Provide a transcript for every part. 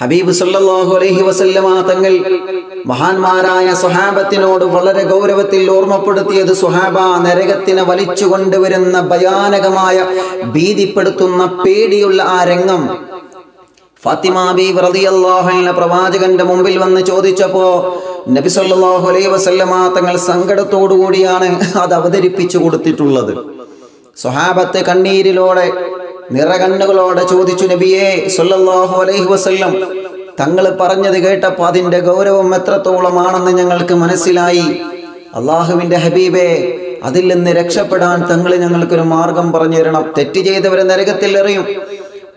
ഹബീബ് സല്ലല്ലാഹു അലൈഹി വസല്ലമ തങ്ങൾ മഹാന്മാരായ സ്വഹാബത്തിനോട് വളരെ ഗൗരവത്തിൽ ഓർമ്മപ്പെടുത്തിയത് സ്വഹാബ നരകത്തിനെ വലിച്ചു കൊണ്ടുവരുന്ന ഭയാനകമായ ഭീതിപ്പെടുത്തുന്ന പേടിയുള്ള ആ രംഗം. ഫാത്തിമ ബീബി റളിയല്ലാഹു അൻഹ പ്രവാചകന്റെ മുമ്പിൽ വന്ന് ചോദിച്ചപ്പോ നബി സല്ലല്ലാഹു അലൈഹി വസല്ലമ തങ്ങൾ സങ്കടത്തോടു കൂടിയാണ് അത് അവതരിപ്പിച്ചു കൊടുത്തിട്ടുള്ളത്. സ്വഹാബത്ത് കണ്ണീരിലോടെ നിറകണ്ണുകളോടെ ചോദിച്ചു നബിയേ സല്ലല്ലാഹു അലൈഹി വസ്ല്ലം. തങ്ങൾ പറഞ്ഞത് കേട്ടപ്പോൾ അതിന്റെ ഗൗരവം എത്രത്തോളമാണെന്ന് ഞങ്ങൾക്ക് മനസ്സിലായി. അള്ളാഹുവിന്റെ ഹബീബേ അതിൽ നിന്ന് രക്ഷപ്പെടാൻ തങ്ങൾ ഞങ്ങൾക്കൊരു മാർഗം പറഞ്ഞു തരണം. തെറ്റ് ചെയ്തവരെ നരകത്തിൽ എറിയും.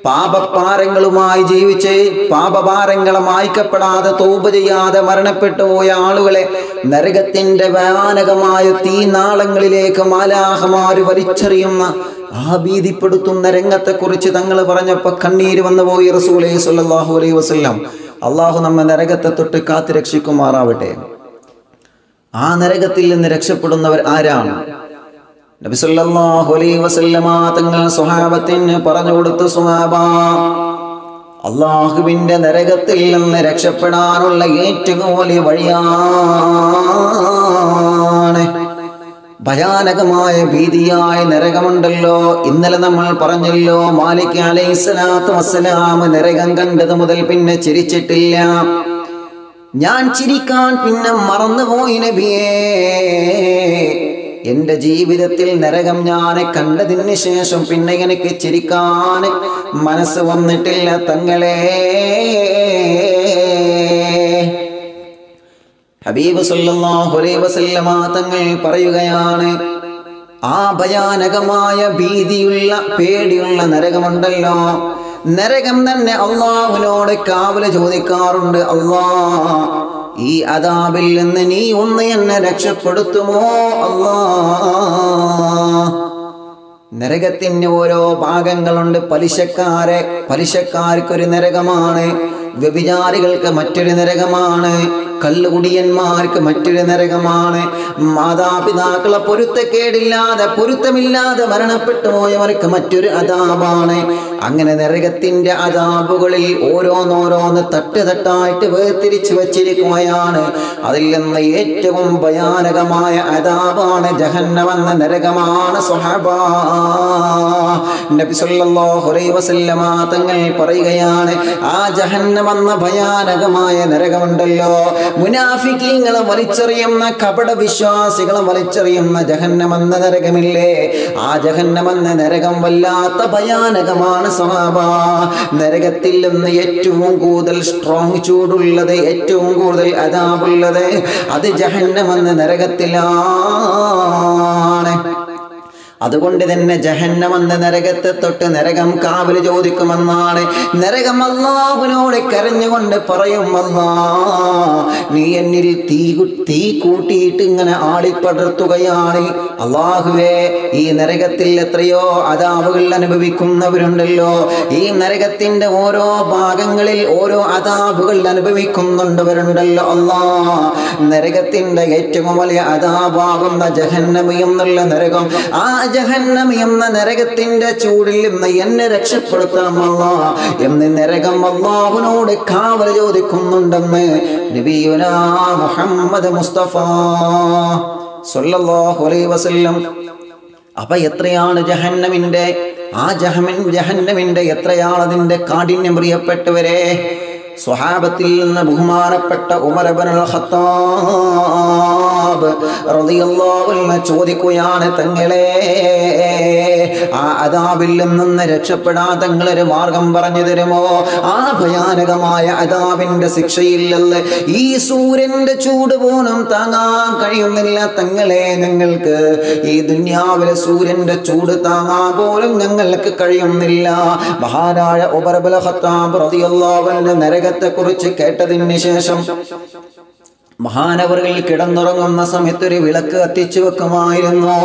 പാപഭാരങ്ങളുമായി ജീവിച്ച് പാപഭാരങ്ങളെ മായ്ക്കപ്പെടാതെ തോപ് ചെയ്യാതെ മരണപ്പെട്ടു പോയ ആളുകളെ നരകത്തിന്റെ ഭയാനകമായ തീനാളങ്ങളിലേക്ക് മാലാഹമാര് വലിച്ചെറിയുന്ന ആ ഭീതിപ്പെടുത്തുന്ന രംഗത്തെക്കുറിച്ച് തങ്ങൾ പറഞ്ഞപ്പോൾ കണ്ണീര് വന്നു പോയി റസൂലേ സല്ലല്ലാഹു അലൈഹി വസല്ലം. അള്ളാഹു നമ്മെ നരകത്തെ തൊട്ട് കാത്തു രക്ഷിക്കുമാറാവട്ടെ ആ നരകത്തിൽ നിന്ന് രക്ഷപ്പെടുന്നവർ ആരാണ്? നബി സല്ലല്ലാഹു അലൈഹി വസല്ലമ പറഞ്ഞു കൊടുത്തു സ്വഹാബ അള്ളാഹുവിന്റെ നരകത്തിൽ നിന്ന് രക്ഷപ്പെടാനുള്ള ഏറ്റവും വലിയ വഴിയാണ് ഭയാനകമായ ഭീതിയായ നരകമുണ്ടല്ലോ. ഇന്നലെ നമ്മൾ പറഞ്ഞല്ലോ മാലിക് അലൈഹി നരകം കണ്ടത് മുതൽ പിന്നെ ചിരിച്ചിട്ടില്ല. ഞാൻ ചിരിക്കാൻ പിന്നെ മറന്നുപോയി നബിയേ. എന്റെ ജീവിതത്തിൽ നരകം ഞാനെ കണ്ടതിന് ശേഷം പിന്നെ എനിക്ക് ചിരിക്കാൻ മനസ്സ് വന്നിട്ടില്ല തങ്ങളെ. ഹബീബ് സല്ലല്ലാഹു അലൈഹി വസല്ലമ തങ്ങൾ പറയുകയാണ് ആ ഭയാനകമായ ഭീതിയുള്ള പേടിയുള്ള നരകമുണ്ടല്ലോ. നരകം തന്നെ അള്ളാഹുവിനോട് കാവൽ ചോദിക്കാറുണ്ട്. അള്ളാ ഈ അതാബിൽ നിന്ന് നീ ഒന്ന് എന്നെ രക്ഷപ്പെടുത്തുമോ? അള്ളാ നരകത്തിന് ഓരോ ഭാഗങ്ങളുണ്ട് പലിശക്കാരെ. പലിശക്കാർക്കൊരു നരകമാണ്. വ്യഭിചാരികൾക്ക് മറ്റൊരു നരകമാണ്. കള്ളുകുടിയന്മാർക്ക് മറ്റൊരു നരകമാണ്. മാതാപിതാക്കളെ പൊരുത്തക്കേടില്ലാതെ പൊരുത്തമില്ലാതെ മരണപ്പെട്ടു പോയവർക്ക് മറ്റൊരു അതാപാണ്. അങ്ങനെ നരകത്തിന്റെ അതാപുകളിൽ ഓരോന്നോരോന്ന് തട്ട് തട്ടായിട്ട് വേർതിരിച്ചു വച്ചിരിക്കുകയാണ്. അതിൽ നിന്ന് ഏറ്റവും ഭയാനകമായ അതാപാണ് ജഹന്നമെന്ന നരകമാണ് സ്വഹബാ നബി സല്ലല്ലാഹു അലൈഹി വസല്ലമ തങ്ങൾ പറയുകയാണ് ആ ജഹന്നമെന്ന ഭയാനകമായ നരകമുണ്ടല്ലോ. മുനാഫിക്കീങ്ങളെ വലിച്ചെറിയുന്ന കപട വിശ്വാസികളെ വലിച്ചെറിയുന്ന ജഹന്നമെന്ന നരകമില്ലേ? ആ ജഹന്നമെന്ന നരകം വല്ലാത്ത ഭയാനകമാണ് സഹാബ. നരകത്തിൽ നിന്ന് ഏറ്റവും കൂടുതൽ സ്ട്രോങ് ചൂടുള്ളത് ഏറ്റവും കൂടുതൽ അതാപുള്ളത് അത് ജഹന്നമെന്ന നരകത്തിലാണ്. അതുകൊണ്ട് തന്നെ ജഹന്നമെന്ന നരകത്തെ തൊട്ട് നരകം കാവൽ ചോദിക്കുമെന്നാണ്. നരകം അള്ളാഹുവിനോട് കരഞ്ഞുകൊണ്ട് പറയും അല്ലാ നീ എന്നിൽ തീ തീ കൂട്ടിയിട്ട് ഇങ്ങനെ ആളിപ്പടർത്തുകയാണ്. അള്ളാഹുവേ ഈ നരകത്തിൽ എത്രയോ അതാവുകൾ അനുഭവിക്കുന്നവരുണ്ടല്ലോ. ഈ നരകത്തിന്റെ ഓരോ ഭാഗങ്ങളിൽ ഓരോ അതാവുകൾ അനുഭവിക്കുന്നുണ്ടവരുണ്ടല്ലോ അല്ലാ. നരകത്തിന്റെ ഏറ്റവും വലിയ അതാപാകുന്ന ജഹന്നമി എന്നുള്ള നരകം ആ ജഹന്നമി എന്ന നരകത്തിന്റെ ചൂടിൽ നിന്ന് എന്നെ രക്ഷപ്പെടുത്തണം അല്ലാ. എന്ന് നരകം അള്ളാഹുനോട് കാവൽ ചോദിക്കുന്നുണ്ടെന്ന് നബിയുനാ മുഹമ്മദ് മുസ്തഫ സല്ലല്ലാഹു അലൈഹി വസല്ലം. അപ്പൊ എത്രയാണ് ജഹന്നമിന്റെ ആ ജഹമിൻ ജഹന്നമിന്റെ എത്രയാണ് അതിന്റെ കാഠിന്യം പ്രിയപ്പെട്ടവരെ? സ്വഹാബത്തിൽ നിന്ന് ബഹുമാനപ്പെട്ട ഉമരബനുൽ ഖത്താബ് റളിയല്ലാഹു അൻഹു ചോദിക്കുകയാണ് തങ്ങളെ ആ അതാവിൽ നിന്ന് രക്ഷപ്പെടാൻ മാർഗം പറഞ്ഞു തരുമോ? ആ ഭയാനകമായ അതാവിന്റെ ശിക്ഷയില്ലല്ല ഈ സൂര്യന്റെ ചൂട് പോലും താങ്ങാൻ കഴിയുന്നില്ല തങ്ങളെ ഞങ്ങൾക്ക്. ഈ ദുന്യാവിലെ സൂര്യന്റെ ചൂട് താങ്ങാൻ പോലും ഞങ്ങൾക്ക് കഴിയുന്നില്ല. മഹാനായ റളിയല്ലാഹു അൻഹു നരകത്തെ കുറിച്ച് കേട്ടതിന് ശേഷം മഹാനവറുകൾ കിടന്നുറങ്ങുന്ന സമയത്ത് ഒരു വിളക്ക് കത്തിച്ചു വെക്കുമായിരുന്നു.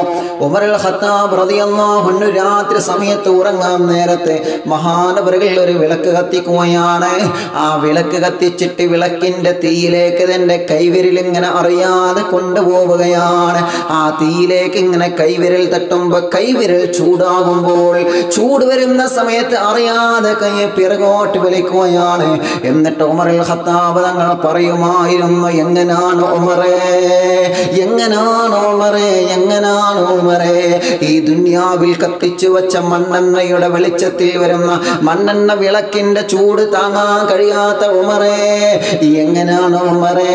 റളിയല്ലാഹു അൻഹു രാത്രി സമയത്ത് ഉറങ്ങാൻ നേരത്തെ മഹാനവറുകളിൽ ഒരു വിളക്ക് കത്തിക്കുകയാണ്. ആ വിളക്ക് കത്തിച്ചിട്ട് വിളക്കിന്റെ തീയിലേക്ക് തന്റെ കൈവിരൽ ഇങ്ങനെ അറിയാതെ കൊണ്ടുപോവുകയാണ്. ആ തീയിലേക്ക് ഇങ്ങനെ കൈവിരൽ തട്ടുമ്പോൾ കൈവിരൽ ചൂടാകുമ്പോൾ ചൂട് വരുന്ന സമയത്ത് അറിയാതെ കൈ പിറകോട്ട് വലിക്കുകയാണ്. എന്നിട്ട് ഉമറുൽ ഖത്താബ് തങ്ങൾ പറയുമായിരുന്നു എങ്ങനാണ് ഉമറേ? എങ്ങനാണ് ഉമറേ? എങ്ങനാണ് ഉമറേ? ഈ ദുന്യാവിൽ കത്തിച്ചു വച്ച മണ്ണെണ്ണയുടെ വെളിച്ചത്തിൽ വരുന്ന മണ്ണെണ്ണ വിളക്കിന്റെ ചൂട് താങ്ങാൻ കഴിയാത്ത ഉമറേ എങ്ങനാണ് ഉമറേ?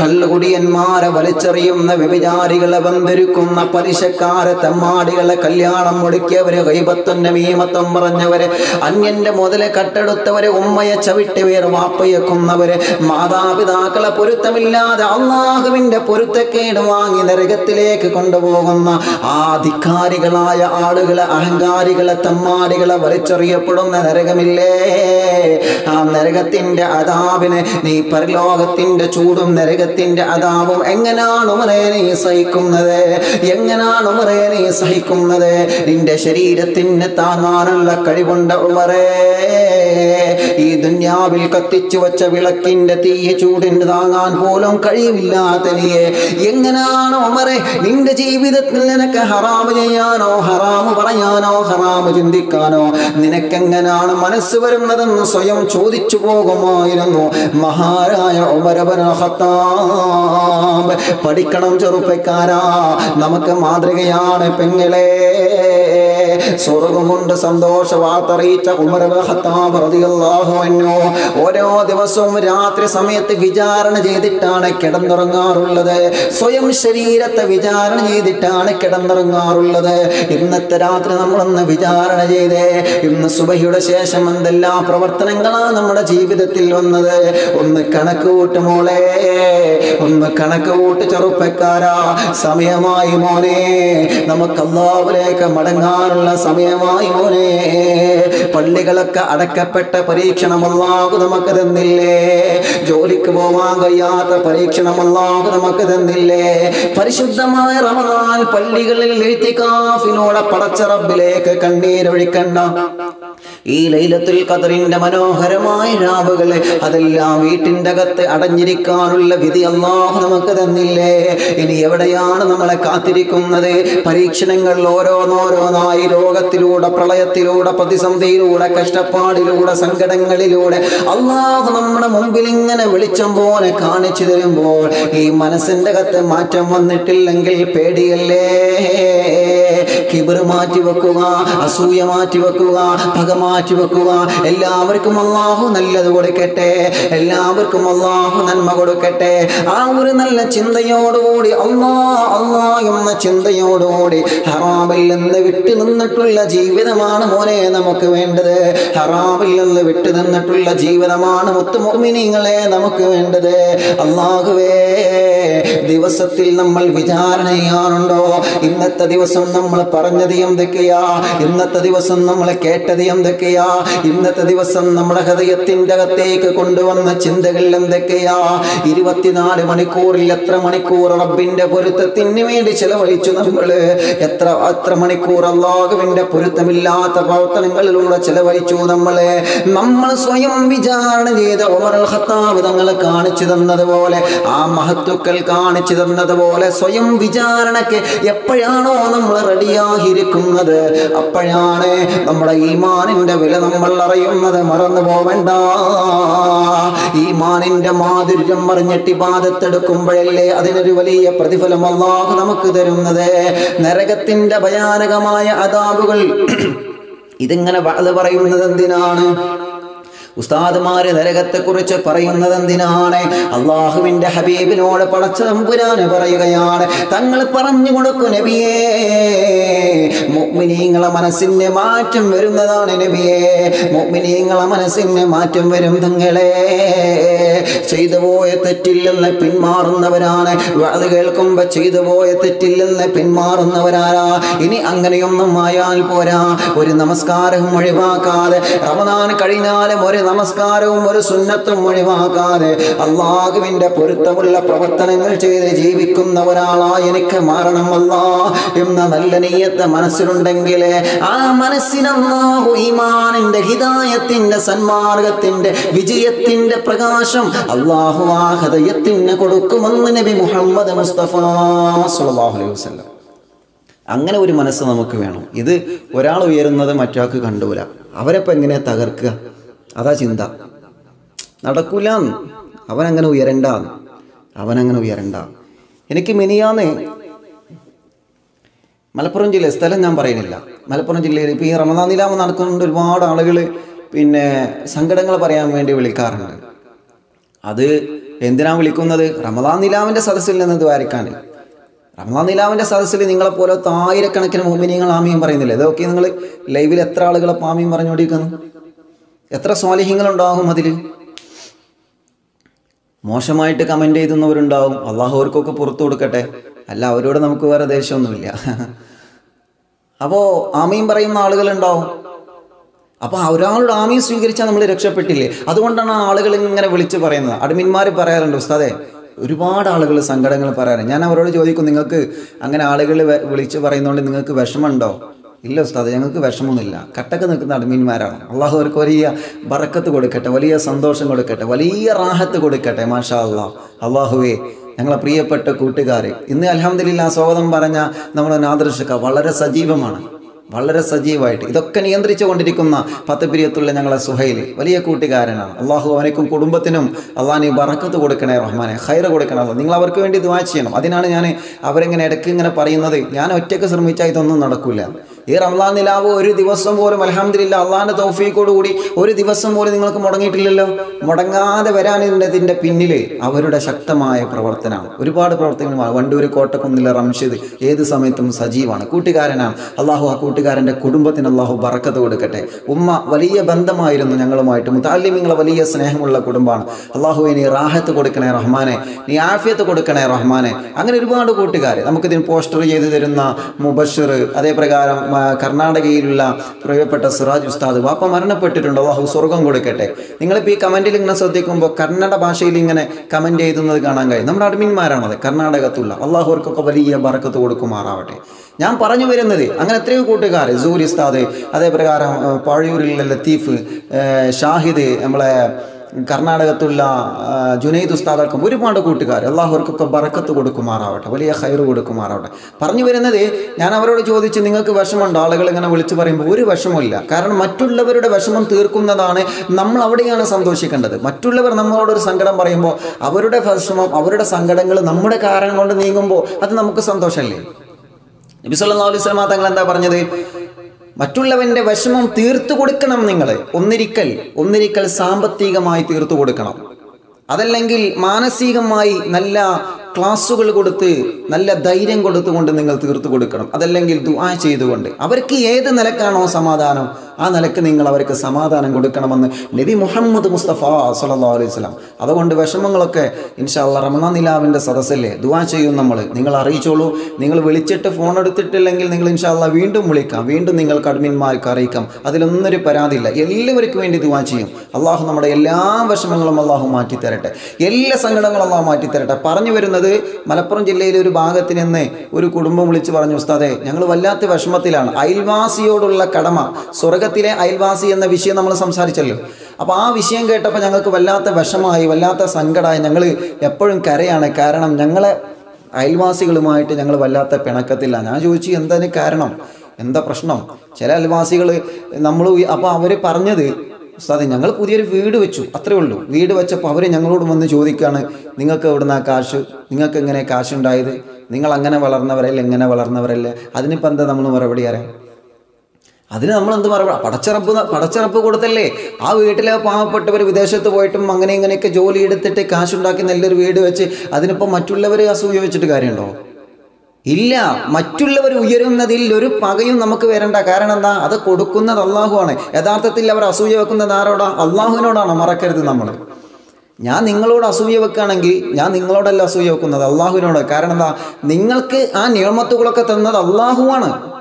കള്ളുകുടിയന്മാരെ വലിച്ചെറിയുന്ന വ്യഭിചാരികളെ വന്തിരിക്കുന്ന പലിശക്കാരെ തെമ്മാടികളെ കല്യാണം മുടുക്കിയവര് കൈപത്തുന്ന മീമത്തം പറഞ്ഞവര് അന്യന്റെ മുതലെ കട്ടെടുത്തവര് ഉമ്മയെ ചവിട്ടി വേർ വാപ്പയക്കുന്നവര് മാതാപിതാക്കളെ മാതാപിതാക്കളെ പൊരുത്തമില്ലാതെ അള്ളാഹുവിന്റെ പൊരുത്തക്കേട് വാങ്ങി നരകത്തിലേക്ക് കൊണ്ടുപോകുന്ന ആധികാരികളായ ആളുകളെ അഹങ്കാരികളെ തമ്മാടികളെ വലിച്ചെറിയപ്പെടുന്ന നരകമില്ലേ? ആ നരകത്തിന്റെ അതാവിനെ നീ പരലോകത്തിന്റെ ചൂടും നരകത്തിന്റെ അതാവും. എങ്ങനെയാണ് ഉമറേ നീ സഹിക്കുന്നത്? എങ്ങനെയാണ് ഉമറേ നീ സഹിക്കുന്നത്? നിന്റെ ശരീരത്തിന് താങ്ങാനുള്ള കഴിവുണ്ട് ഉമറേ. ഈ ദുന്യാവിൽ കത്തിച്ചു വച്ച വിളക്കിന്റെ തീയ ചൂടിന് താങ്ങാൻ പോലും കഴിവില്ലാത്ത നീയെ ഉമറെ നിന്റെ ജീവിതത്തിൽ നിനക്ക് ഹറാമ് ചെയ്യാനോ ഹറാമ് പറയാനോ ഹറാമ് ചിന്തിക്കാനോ നിനക്കെങ്ങനാണ് മനസ്സ് വരുന്നതെന്ന് സ്വയം ചോദിച്ചു പോകുമായിരുന്നു. മഹാരായ ഉമരബന പഠിക്കണം ചെറുപ്പക്കാരാ നമുക്ക് മാതൃകയാണ് പെങ്ങളെ. സ്വർഗം കൊണ്ട് സന്തോഷ വാർത്തറിയിച്ച ഓരോ ദിവസവും രാത്രി സമയത്ത് വിചാരണ ചെയ്തിട്ടാണ് കിടന്നുറങ്ങാറുള്ളത്. സ്വയം ശരീരത്തെ വിചാരണ ചെയ്തിട്ടാണ് കിടന്നുറങ്ങാറുള്ളത്. ഇന്നത്തെ രാത്രി നമ്മളൊന്ന് വിചാരണ ചെയ്തേ. ഇന്ന് സുബഹിയുടെ ശേഷം എന്തെല്ലാം പ്രവർത്തനങ്ങളാണ് നമ്മുടെ ജീവിതത്തിൽ വന്നത്? ഒന്ന് കണക്ക് കൂട്ട് മോളെ. ഒന്ന് കണക്ക് കൂട്ട് ചെറുപ്പക്കാരാ. സമയമായി മോനെ. നമുക്ക് അള്ളാവിലേക്ക് മടങ്ങാനുള്ള സമയമായി മോനെ. പള്ളികളൊക്കെ അടക്കപ്പെട്ട പരീക്ഷണമല്ലാകു നമുക്ക് തന്നില്ലേ? ജോലിക്ക് പോവാൻ കഴിയാത്ത പരീക്ഷണമല്ലാകു നമുക്ക് തന്നില്ലേ? പരിശുദ്ധമായ റമദാൻ പള്ളികളിൽ എഴുത്തിക്കാഫിലൂടെ കാഫിനോടെ റബ്ബിലേക്ക് കണ്ണീരൊഴിക്കണ്ട. ഈ ലൈലത്തുൽ ഖദറിന്റെ മനോഹരമായ രാവുകളെ അതെല്ലാം വീട്ടിന്റെ അകത്ത് അടഞ്ഞിരിക്കാനുള്ള വിധി അള്ളാഹു നമുക്ക് തന്നില്ലേ? ഇനി എവിടെയാണ് നമ്മളെ കാത്തിരിക്കുന്നത്? പരീക്ഷണങ്ങൾ ഓരോന്നോരോന്നായി രോഗത്തിലൂടെ പ്രളയത്തിലൂടെ പ്രതിസന്ധിയിലൂടെ കഷ്ടപ്പാടിലൂടെ സങ്കടങ്ങളിലൂടെ അള്ളാഹു നമ്മുടെ മുമ്പിൽ ഇങ്ങനെ വെളിച്ചം പോലെ കാണിച്ചു തരുമ്പോൾ ഈ മനസ്സിന്റെ അകത്ത് മാറ്റം വന്നിട്ടില്ലെങ്കിൽ പേടിയല്ലേ? കിബർ മാറ്റി വെക്കുക അസൂയ മാറ്റി വെക്കുക പക മാറ്റി വെക്കുക എല്ലാവർക്കും അള്ളാഹു നല്ലത് കൊടുക്കട്ടെ. എല്ലാവർക്കും അള്ളാഹു നന്മ കൊടുക്കട്ടെ. ആ ഒരു നല്ല ചിന്തയോടുകൂടി അള്ളാ അള്ളാ എന്ന ചിന്തയോടുകൂടി ഹറാമിൽ നിന്ന് വിട്ടു നിന്നിട്ടുള്ള ജീവിതമാണ് മോനെ നമുക്ക് വേണ്ടത്. ഹറാമിൽ നിന്ന് വിട്ടു നിന്നിട്ടുള്ള ജീവിതമാണ് മുത്തുമോമിനിങ്ങളെ നമുക്ക് വേണ്ടത്. അള്ളാഹുവേ ദിവസത്തിൽ നമ്മൾ വിചാരണ ചെയ്യാറുണ്ടോ ഇന്നത്തെ ദിവസം നമ്മൾ പറഞ്ഞത് എന്തൊക്കെയാ? ഇന്നത്തെ ദിവസം നമ്മൾ കേട്ടത് എന്തൊക്കെയാ? ഇന്നത്തെ ദിവസം നമ്മുടെ ഹൃദയത്തിന്റെ അകത്തേക്ക് കൊണ്ടുവന്ന ചിന്തകൾ എന്തൊക്കെയാ? ഇരുപത്തിനാല് മണിക്കൂറിൽ എത്ര മണിക്കൂർ റബ്ബിന്റെ പൊരുത്തത്തിന് വേണ്ടി ചെലവഴിച്ചു നമ്മൾ? എത്ര എത്ര മണിക്കൂർ അള്ളാഹുവിന്റെ പൊരുത്തമില്ലാത്ത പ്രവർത്തനങ്ങളിലൂടെ ചെലവഴിച്ചു നമ്മളെ നമ്മൾ സ്വയം വിചാരണ ചെയ്ത ഉമർ ഹത്താവ് തങ്ങൾ കാണിച്ചു തന്നതുപോലെ ആ മഹത്വക്കൾ കാണിച്ചു തന്നതുപോലെ സ്വയം വിചാരണയ്ക്ക് എപ്പോഴാണോ നമ്മൾ റെഡിയായിരിക്കുന്നത് അപ്പോഴാണ് നമ്മുടെ ഈമാനിന്റെ വില നമ്മൾ അറിയുന്നത്. മറന്നു പോവണ്ട. ഈമാനിന്റെ മാധുര്യം അറിഞ്ഞിട്ട് പാദത്തെടുക്കുമ്പോഴല്ലേ അതിനൊരു വലിയ പ്രതിഫലം അള്ളാഹു നമുക്ക് തരുന്നത്. നരകത്തിന്റെ ഭയാനകമായ അതാബുകൾ ഇതിങ്ങനെ പറയുന്നത് എന്തിനാണ്? ഉസ്താദുമാര് നരകത്തെക്കുറിച്ച് പറയുന്നത് എന്തിനാണ് അള്ളാഹുവിന്റെ ഹബീബിനോട് പടച്ച തമ്പുരാന് പറയുകയാണ്. തങ്ങൾ പറഞ്ഞു കൊടുക്കും നബിയേ. മുഗ്മിനീങ്ങളെ മനസ്സിന് മാറ്റം വരുന്നതാണ് നബിയേ. മുഗ്മിനീങ്ങളെ മനസ്സിന് മാറ്റം വരും തങ്ങളെ. ചെയ്തു പോയ തെറ്റില്ലെന്ന് പിന്മാറുന്നവരാണ്. അത് കേൾക്കുമ്പോ ചെയ്തു പോയ തെറ്റില്ലെന്ന് പിന്മാറുന്നവരാരാ? ഇനി അങ്ങനെയൊന്നും ആയാൽ പോരാ. ഒരു നമസ്കാരം ഒഴിവാക്കാതെ റമദാൻ കഴിഞ്ഞാലും ഒരു നമസ്കാരവും ഒരു സുന്നത്തും ഒഴിവാക്കാതെ അള്ളാഹുവിന്റെ പൊരുത്തമുള്ള പ്രവർത്തനങ്ങൾ ചെയ്ത് ജീവിക്കുന്ന ഒരാളായി എനിക്ക് മാറണം അല്ലാ എന്ന നല്ല നീയത്ത് മനസ്സിലുണ്ടെങ്കിൽ ആ മനസ്സിനല്ലാഹു ഈമാനിന്റെ ഹിദായത്തിന്റെ സന്മാർഗത്തിന്റെ വിജയത്തിന്റെ പ്രകാശം അള്ളാഹു ആ ഹൃദയത്തിന് കൊടുക്കുമെന്ന് നബി മുഹമ്മദ് മുസ്തഫ അലൈഹി വസല്ലം. അങ്ങനെ ഒരു മനസ്സ് നമുക്ക് വേണം. ഇത് ഒരാൾ ഉയരുന്നത് മറ്റാൾക്ക് കണ്ടുവരാം അവരെപ്പം എങ്ങനെ തകർക്കുക? അതാ ചിന്ത. നടക്കൂല അവനങ്ങനെ ഉയരണ്ട. അവനങ്ങനെ ഉയരണ്ട. എനിക്ക് മിനിയാന്ന് മലപ്പുറം ജില്ലയിൽ സ്ഥലം ഞാൻ പറയുന്നില്ല. മലപ്പുറം ജില്ലയിൽ ഇപ്പോൾ ഈ റമദാൻ നിലാമ നടക്കുന്നുണ്ട് ഒരുപാട് ആളുകൾ പിന്നെ സങ്കടങ്ങൾ പറയാൻ വേണ്ടി വിളിക്കാറുണ്ട്. അത് എന്തിനാണ് വിളിക്കുന്നത്? റമദാൻ നിലാവിന്റെ സദസ്സിൽ നിന്ന് ദ്വാരിക്കാൻ റമദാൻ നിലാവിന്റെ സദസ്സിൽ നിങ്ങളെപ്പോലത്തെ ആയിരക്കണക്കിന് മോമിനിയങ്ങൾ ആമിയും പറയുന്നില്ല. ഇതൊക്കെ നിങ്ങൾ ലൈവിൽ എത്ര ആളുകളെ ആമിയും പറഞ്ഞുകൊണ്ടിരിക്കുന്നു? എത്ര സ്വാലിഹ്യങ്ങളുണ്ടാകും അതിൽ മോശമായിട്ട് കമന്റ് ചെയ്തുന്നവരുണ്ടാവും അള്ളാഹു അവർക്കൊക്കെ പുറത്തു കൊടുക്കട്ടെ. അല്ല അവരോട് നമുക്ക് വേറെ ദേഷ്യമൊന്നുമില്ല. അപ്പോൾ ആമയും പറയുന്ന ആളുകളുണ്ടാവും. അപ്പോൾ ഒരാളുടെ ആമയും സ്വീകരിച്ചാൽ നമ്മൾ രക്ഷപ്പെട്ടില്ലേ? അതുകൊണ്ടാണ് ആളുകൾ ഇങ്ങനെ വിളിച്ച് പറയുന്നത്. അഡ്മിന്മാർ പറയാറുണ്ട് ഉസ്താദേ ഒരുപാട് ആളുകൾ സങ്കടങ്ങൾ പറയാറുണ്ട്. ഞാൻ അവരോട് ചോദിക്കും നിങ്ങൾക്ക് അങ്ങനെ ആളുകൾ വിളിച്ച് പറയുന്നതുകൊണ്ട് നിങ്ങൾക്ക് വിഷമമുണ്ടോ? ഇല്ല ഉസ്താദ് ഞങ്ങൾക്ക് വിഷമമൊന്നുമില്ല. കട്ടക്ക് നിൽക്കുന്ന അടിമീന്മാരാണ് അള്ളാഹു അവർക്ക് വലിയ ബറക്കത്ത് കൊടുക്കട്ടെ വലിയ സന്തോഷം കൊടുക്കട്ടെ വലിയ റാഹത്ത് കൊടുക്കട്ടെ മാഷാ അള്ളാ അള്ളാഹുവേ ഞങ്ങളെ പ്രിയപ്പെട്ട കൂട്ടുകാർ ഇന്ന് അലഹമ്മദില്ല സ്വാഗതം പറഞ്ഞ നമ്മുടെ നാദർശക വളരെ സജീവമാണ്. വളരെ സജീവമായിട്ട്. ഇതൊക്കെ നിയന്ത്രിച്ചു കൊണ്ടിരിക്കുന്ന പത്തപിരിയത്തുള്ള ഞങ്ങളെ സുഹൈൽ വലിയ കൂട്ടുകാരനാണ്. അള്ളാഹു അവനക്കും കുടുംബത്തിനും അള്ളാഹ് ബറക്കത്ത് കൊടുക്കണേ റഹ്മാനെ ഹൈറ് കൊടുക്കണേ. നിങ്ങൾ അവർക്ക് വേണ്ടി ദ്വാ ചെയ്യണം. അതിനാണ് ഞാൻ അവരെങ്ങനെ ഇടയ്ക്ക് ഇങ്ങനെ പറയുന്നത്. ഞാൻ ഒറ്റയ്ക്ക് ശ്രമിച്ചാൽ ഇതൊന്നും നടക്കില്ല ഈ റംലാൻ നിലാവ് ഒരു ദിവസം പോലും അലഹമ്മദില്ല അള്ളാഹാന്റെ തൗഫീഖോടുകൂടി ഒരു ദിവസം പോലും നിങ്ങൾക്ക് മുടങ്ങിയിട്ടില്ലല്ലോ? മുടങ്ങാതെ വരാനിതിന്റെ പിന്നിൽ അവരുടെ ശക്തമായ പ്രവർത്തനമാണ്. ഒരുപാട് പ്രവർത്തനങ്ങൾ വണ്ടൂർ കോട്ടക്കുന്നിലെ റംഷിദ് ഏത് സമയത്തും സജീവാണ്. കൂട്ടുകാരനാണ്. അള്ളാഹു ആ കൂട്ടുകാരന്റെ കുടുംബത്തിന് അള്ളാഹു ബറക്കത്ത് കൊടുക്കട്ടെ. ഉമ്മ വലിയ ബന്ധമായിരുന്നു ഞങ്ങളുമായിട്ട്. മുത്താലിമിങ്ങളെ വലിയ സ്നേഹമുള്ള കുടുംബമാണ്. അള്ളാഹു ഇനി റാഹത്ത് കൊടുക്കണേ റഹ്മാനെ. നീ ആഫിയത്ത് കൊടുക്കണേ റഹ്മാനെ. അങ്ങനെ ഒരുപാട് കൂട്ടുകാർ നമുക്കിതിന് പോസ്റ്റർ ചെയ്ത് തരുന്ന മുബഷിർ അതേ പ്രകാരം ആ, കർണാടകയിലുള്ള പ്രിയപ്പെട്ട സിറാജ് ഉസ്താദ് വാപ്പ മരണപ്പെട്ടിട്ടുണ്ട്. വാഹു സ്വർഗം കൊടുക്കട്ടെ. നിങ്ങളിപ്പോൾ ഈ കമന്റിൽ ഇങ്ങനെ ശ്രദ്ധിക്കുമ്പോൾ കന്നഡ ഭാഷയിൽ ഇങ്ങനെ കമന്റ് എഴുതുന്നത് കാണാൻ കഴിയും. നമ്മുടെ അഡ്മിന്മാരാണത് കർണാടകത്തുള്ള. അള്ളാഹുർക്കൊക്കെ വലിയ ബറക്കത്ത് കൊടുക്കുമാറാവട്ടെ. ഞാൻ പറഞ്ഞു വരുന്നത് അങ്ങനെ എത്രയോ കൂട്ടുകാർ സൂരി ഉസ്താദ് അതേ പ്രകാരം ആ, പാഴൂരിലുള്ള ലത്തീഫ് ഷാഹിദ് നമ്മളെ കർണാടകത്തുള്ള ജുനൈദ് ഉസ്താദർക്കും ഒരുപാട് കൂട്ടുകാർ അള്ളാഹുവർക്കൊക്കെ ബറക്കത്ത് കൊടുക്കുമാറാവട്ടെ വലിയ ഹൈർ കൊടുക്കുമാറാവട്ടെ. പറഞ്ഞു വരുന്നത് ഞാൻ അവരോട് ചോദിച്ച് നിങ്ങൾക്ക് വിഷമമുണ്ടോ? ആളുകൾ ഇങ്ങനെ വിളിച്ചു പറയുമ്പോൾ ഒരു വിഷമമില്ല കാരണം മറ്റുള്ളവരുടെ വിഷമം തീർക്കുന്നതാണ് നമ്മൾ അവിടെയാണ് സന്തോഷിക്കേണ്ടത്. മറ്റുള്ളവർ നമ്മളോട് ഒരു സങ്കടം പറയുമ്പോൾ അവരുടെ വിഷമം അവരുടെ സങ്കടങ്ങൾ നമ്മുടെ കാരണം കൊണ്ട് നീങ്ങുമ്പോൾ അത് നമുക്ക് സന്തോഷമല്ലേ? നബി സല്ലല്ലാഹു അലൈഹി തങ്ങൾ എന്താ പറഞ്ഞത്? മറ്റുള്ളവന്റെ വിഷമം തീർത്തു കൊടുക്കണം നിങ്ങൾ ഒന്നിരിക്കൽ ഒന്നിരിക്കൽ സാമ്പത്തികമായി തീർത്തു കൊടുക്കണം. അതല്ലെങ്കിൽ മാനസികമായി നല്ല ക്ലാസ്സുകൾ കൊടുത്ത് നല്ല ധൈര്യം കൊടുത്തുകൊണ്ട് നിങ്ങൾ തീർത്തു കൊടുക്കണം. അതല്ലെങ്കിൽ ദുആ ചെയ്തുകൊണ്ട്. അവർക്ക് ഏത് നിലക്കാണോ സമാധാനം ആ നിലയ്ക്ക് നിങ്ങൾ അവർക്ക് സമാധാനം കൊടുക്കണമെന്ന് നബി മുഹമ്മദ് മുസ്തഫ സല്ലല്ലാഹു അലൈഹി വസല്ലം. അതുകൊണ്ട് വിഷമങ്ങളൊക്കെ ഇൻഷാല്ല റമദാൻ നിലാവിന്റെ സദസ്സല്ലേ ദുആ ചെയ്യും നമ്മൾ നിങ്ങൾ അറിയിച്ചോളൂ. നിങ്ങൾ വിളിച്ചിട്ട് ഫോൺ എടുത്തിട്ടില്ലെങ്കിൽ നിങ്ങൾ ഇൻഷാല്ല വീണ്ടും വിളിക്കാം. വീണ്ടും നിങ്ങൾ അഡ്മിന്മാർക്ക് അറിയിക്കാം. അതിലൊന്നൊരു പരാതിയില്ല. എല്ലാവർക്കും വേണ്ടി ദുആ ചെയ്യും. അള്ളാഹു നമ്മുടെ എല്ലാ വിഷമങ്ങളും അള്ളാഹു മാറ്റിത്തരട്ടെ. എല്ലാ സങ്കടങ്ങളും അള്ളാഹു മാറ്റിത്തരട്ടെ. പറഞ്ഞു വരുന്നത് മലപ്പുറം ജില്ലയിലെ ഒരു ഭാഗത്ത് നിന്ന് ഒരു കുടുംബം വിളിച്ചു പറഞ്ഞു ഉസ്താദെ ഞങ്ങൾ വല്ലാത്ത വിഷമത്തിലാണ്. അയൽവാസിയോടുള്ള കടമ സ്വർഗത്തിലെ അയൽവാസി എന്ന വിഷയം നമ്മൾ സംസാരിച്ചല്ലോ. അപ്പോൾ ആ വിഷയം കേട്ടപ്പോൾ ഞങ്ങൾക്ക് വല്ലാത്ത വിഷമായി വല്ലാത്ത സങ്കടമായി ഞങ്ങൾ എപ്പോഴും കരയാണ്. കാരണം ഞങ്ങളെ അയൽവാസികളുമായിട്ട് ഞങ്ങൾ വല്ലാത്ത പിണക്കത്തില്ല ഞാൻ ചോദിച്ചു എന്താണ് കാരണം? എന്താ പ്രശ്നം? ചില അയൽവാസികൾ നമ്മൾ അപ്പോൾ അവർ പറഞ്ഞത് ഉസ്താദെ ഞങ്ങൾ പുതിയൊരു വീട് വെച്ചു. അത്രേ ഉള്ളൂ. വീട് വെച്ചപ്പോൾ അവർ ഞങ്ങളോട് വന്ന് ചോദിക്കുകയാണ് നിങ്ങൾക്ക് എവിടുന്ന കാശ്? നിങ്ങൾക്ക് എങ്ങനെ കാശുണ്ടായത്? നിങ്ങൾ അങ്ങനെ വളർന്നവരല്ല എങ്ങനെ വളർന്നവരല്ല? അതിനിപ്പോൾ എന്താ നമ്മൾ മറുപടി അറിയാം അതിന് നമ്മൾ എന്ത് മറുപടി? പടച്ചിറപ്പ് പടച്ചിറപ്പ് കൊടുത്തല്ലേ? ആ വീട്ടിലെ പാവപ്പെട്ടവർ വിദേശത്ത് പോയിട്ടും അങ്ങനെ ഇങ്ങനെയൊക്കെ ജോലി എടുത്തിട്ട് കാശുണ്ടാക്കി നല്ലൊരു വീട് വെച്ച് അതിനിപ്പോൾ മറ്റുള്ളവരെ അസൂയ വെച്ചിട്ട് കാര്യമുണ്ടോ? ഇല്ല മറ്റുള്ളവർ ഉയരുന്നതിൽ ഒരു പകയും നമുക്ക് വരണ്ട. കാരണം എന്താ? അത് കൊടുക്കുന്നത് അള്ളാഹുവാണ്. യഥാർത്ഥത്തിൽ അവർ അസൂയ വെക്കുന്നത് ആരോടാ? അള്ളാഹുവിനോടാണോ. മറക്കരുത് നമ്മൾ. ഞാൻ നിങ്ങളോട് അസൂയ വെക്കുകയാണെങ്കിൽ ഞാൻ നിങ്ങളോടല്ല അസൂയ വെക്കുന്നത്. അള്ളാഹുവിനോട്. കാരണം എന്താ? നിങ്ങൾക്ക് ആ നിയമത്തുകളൊക്കെ തന്നത് അള്ളാഹുവാണ്.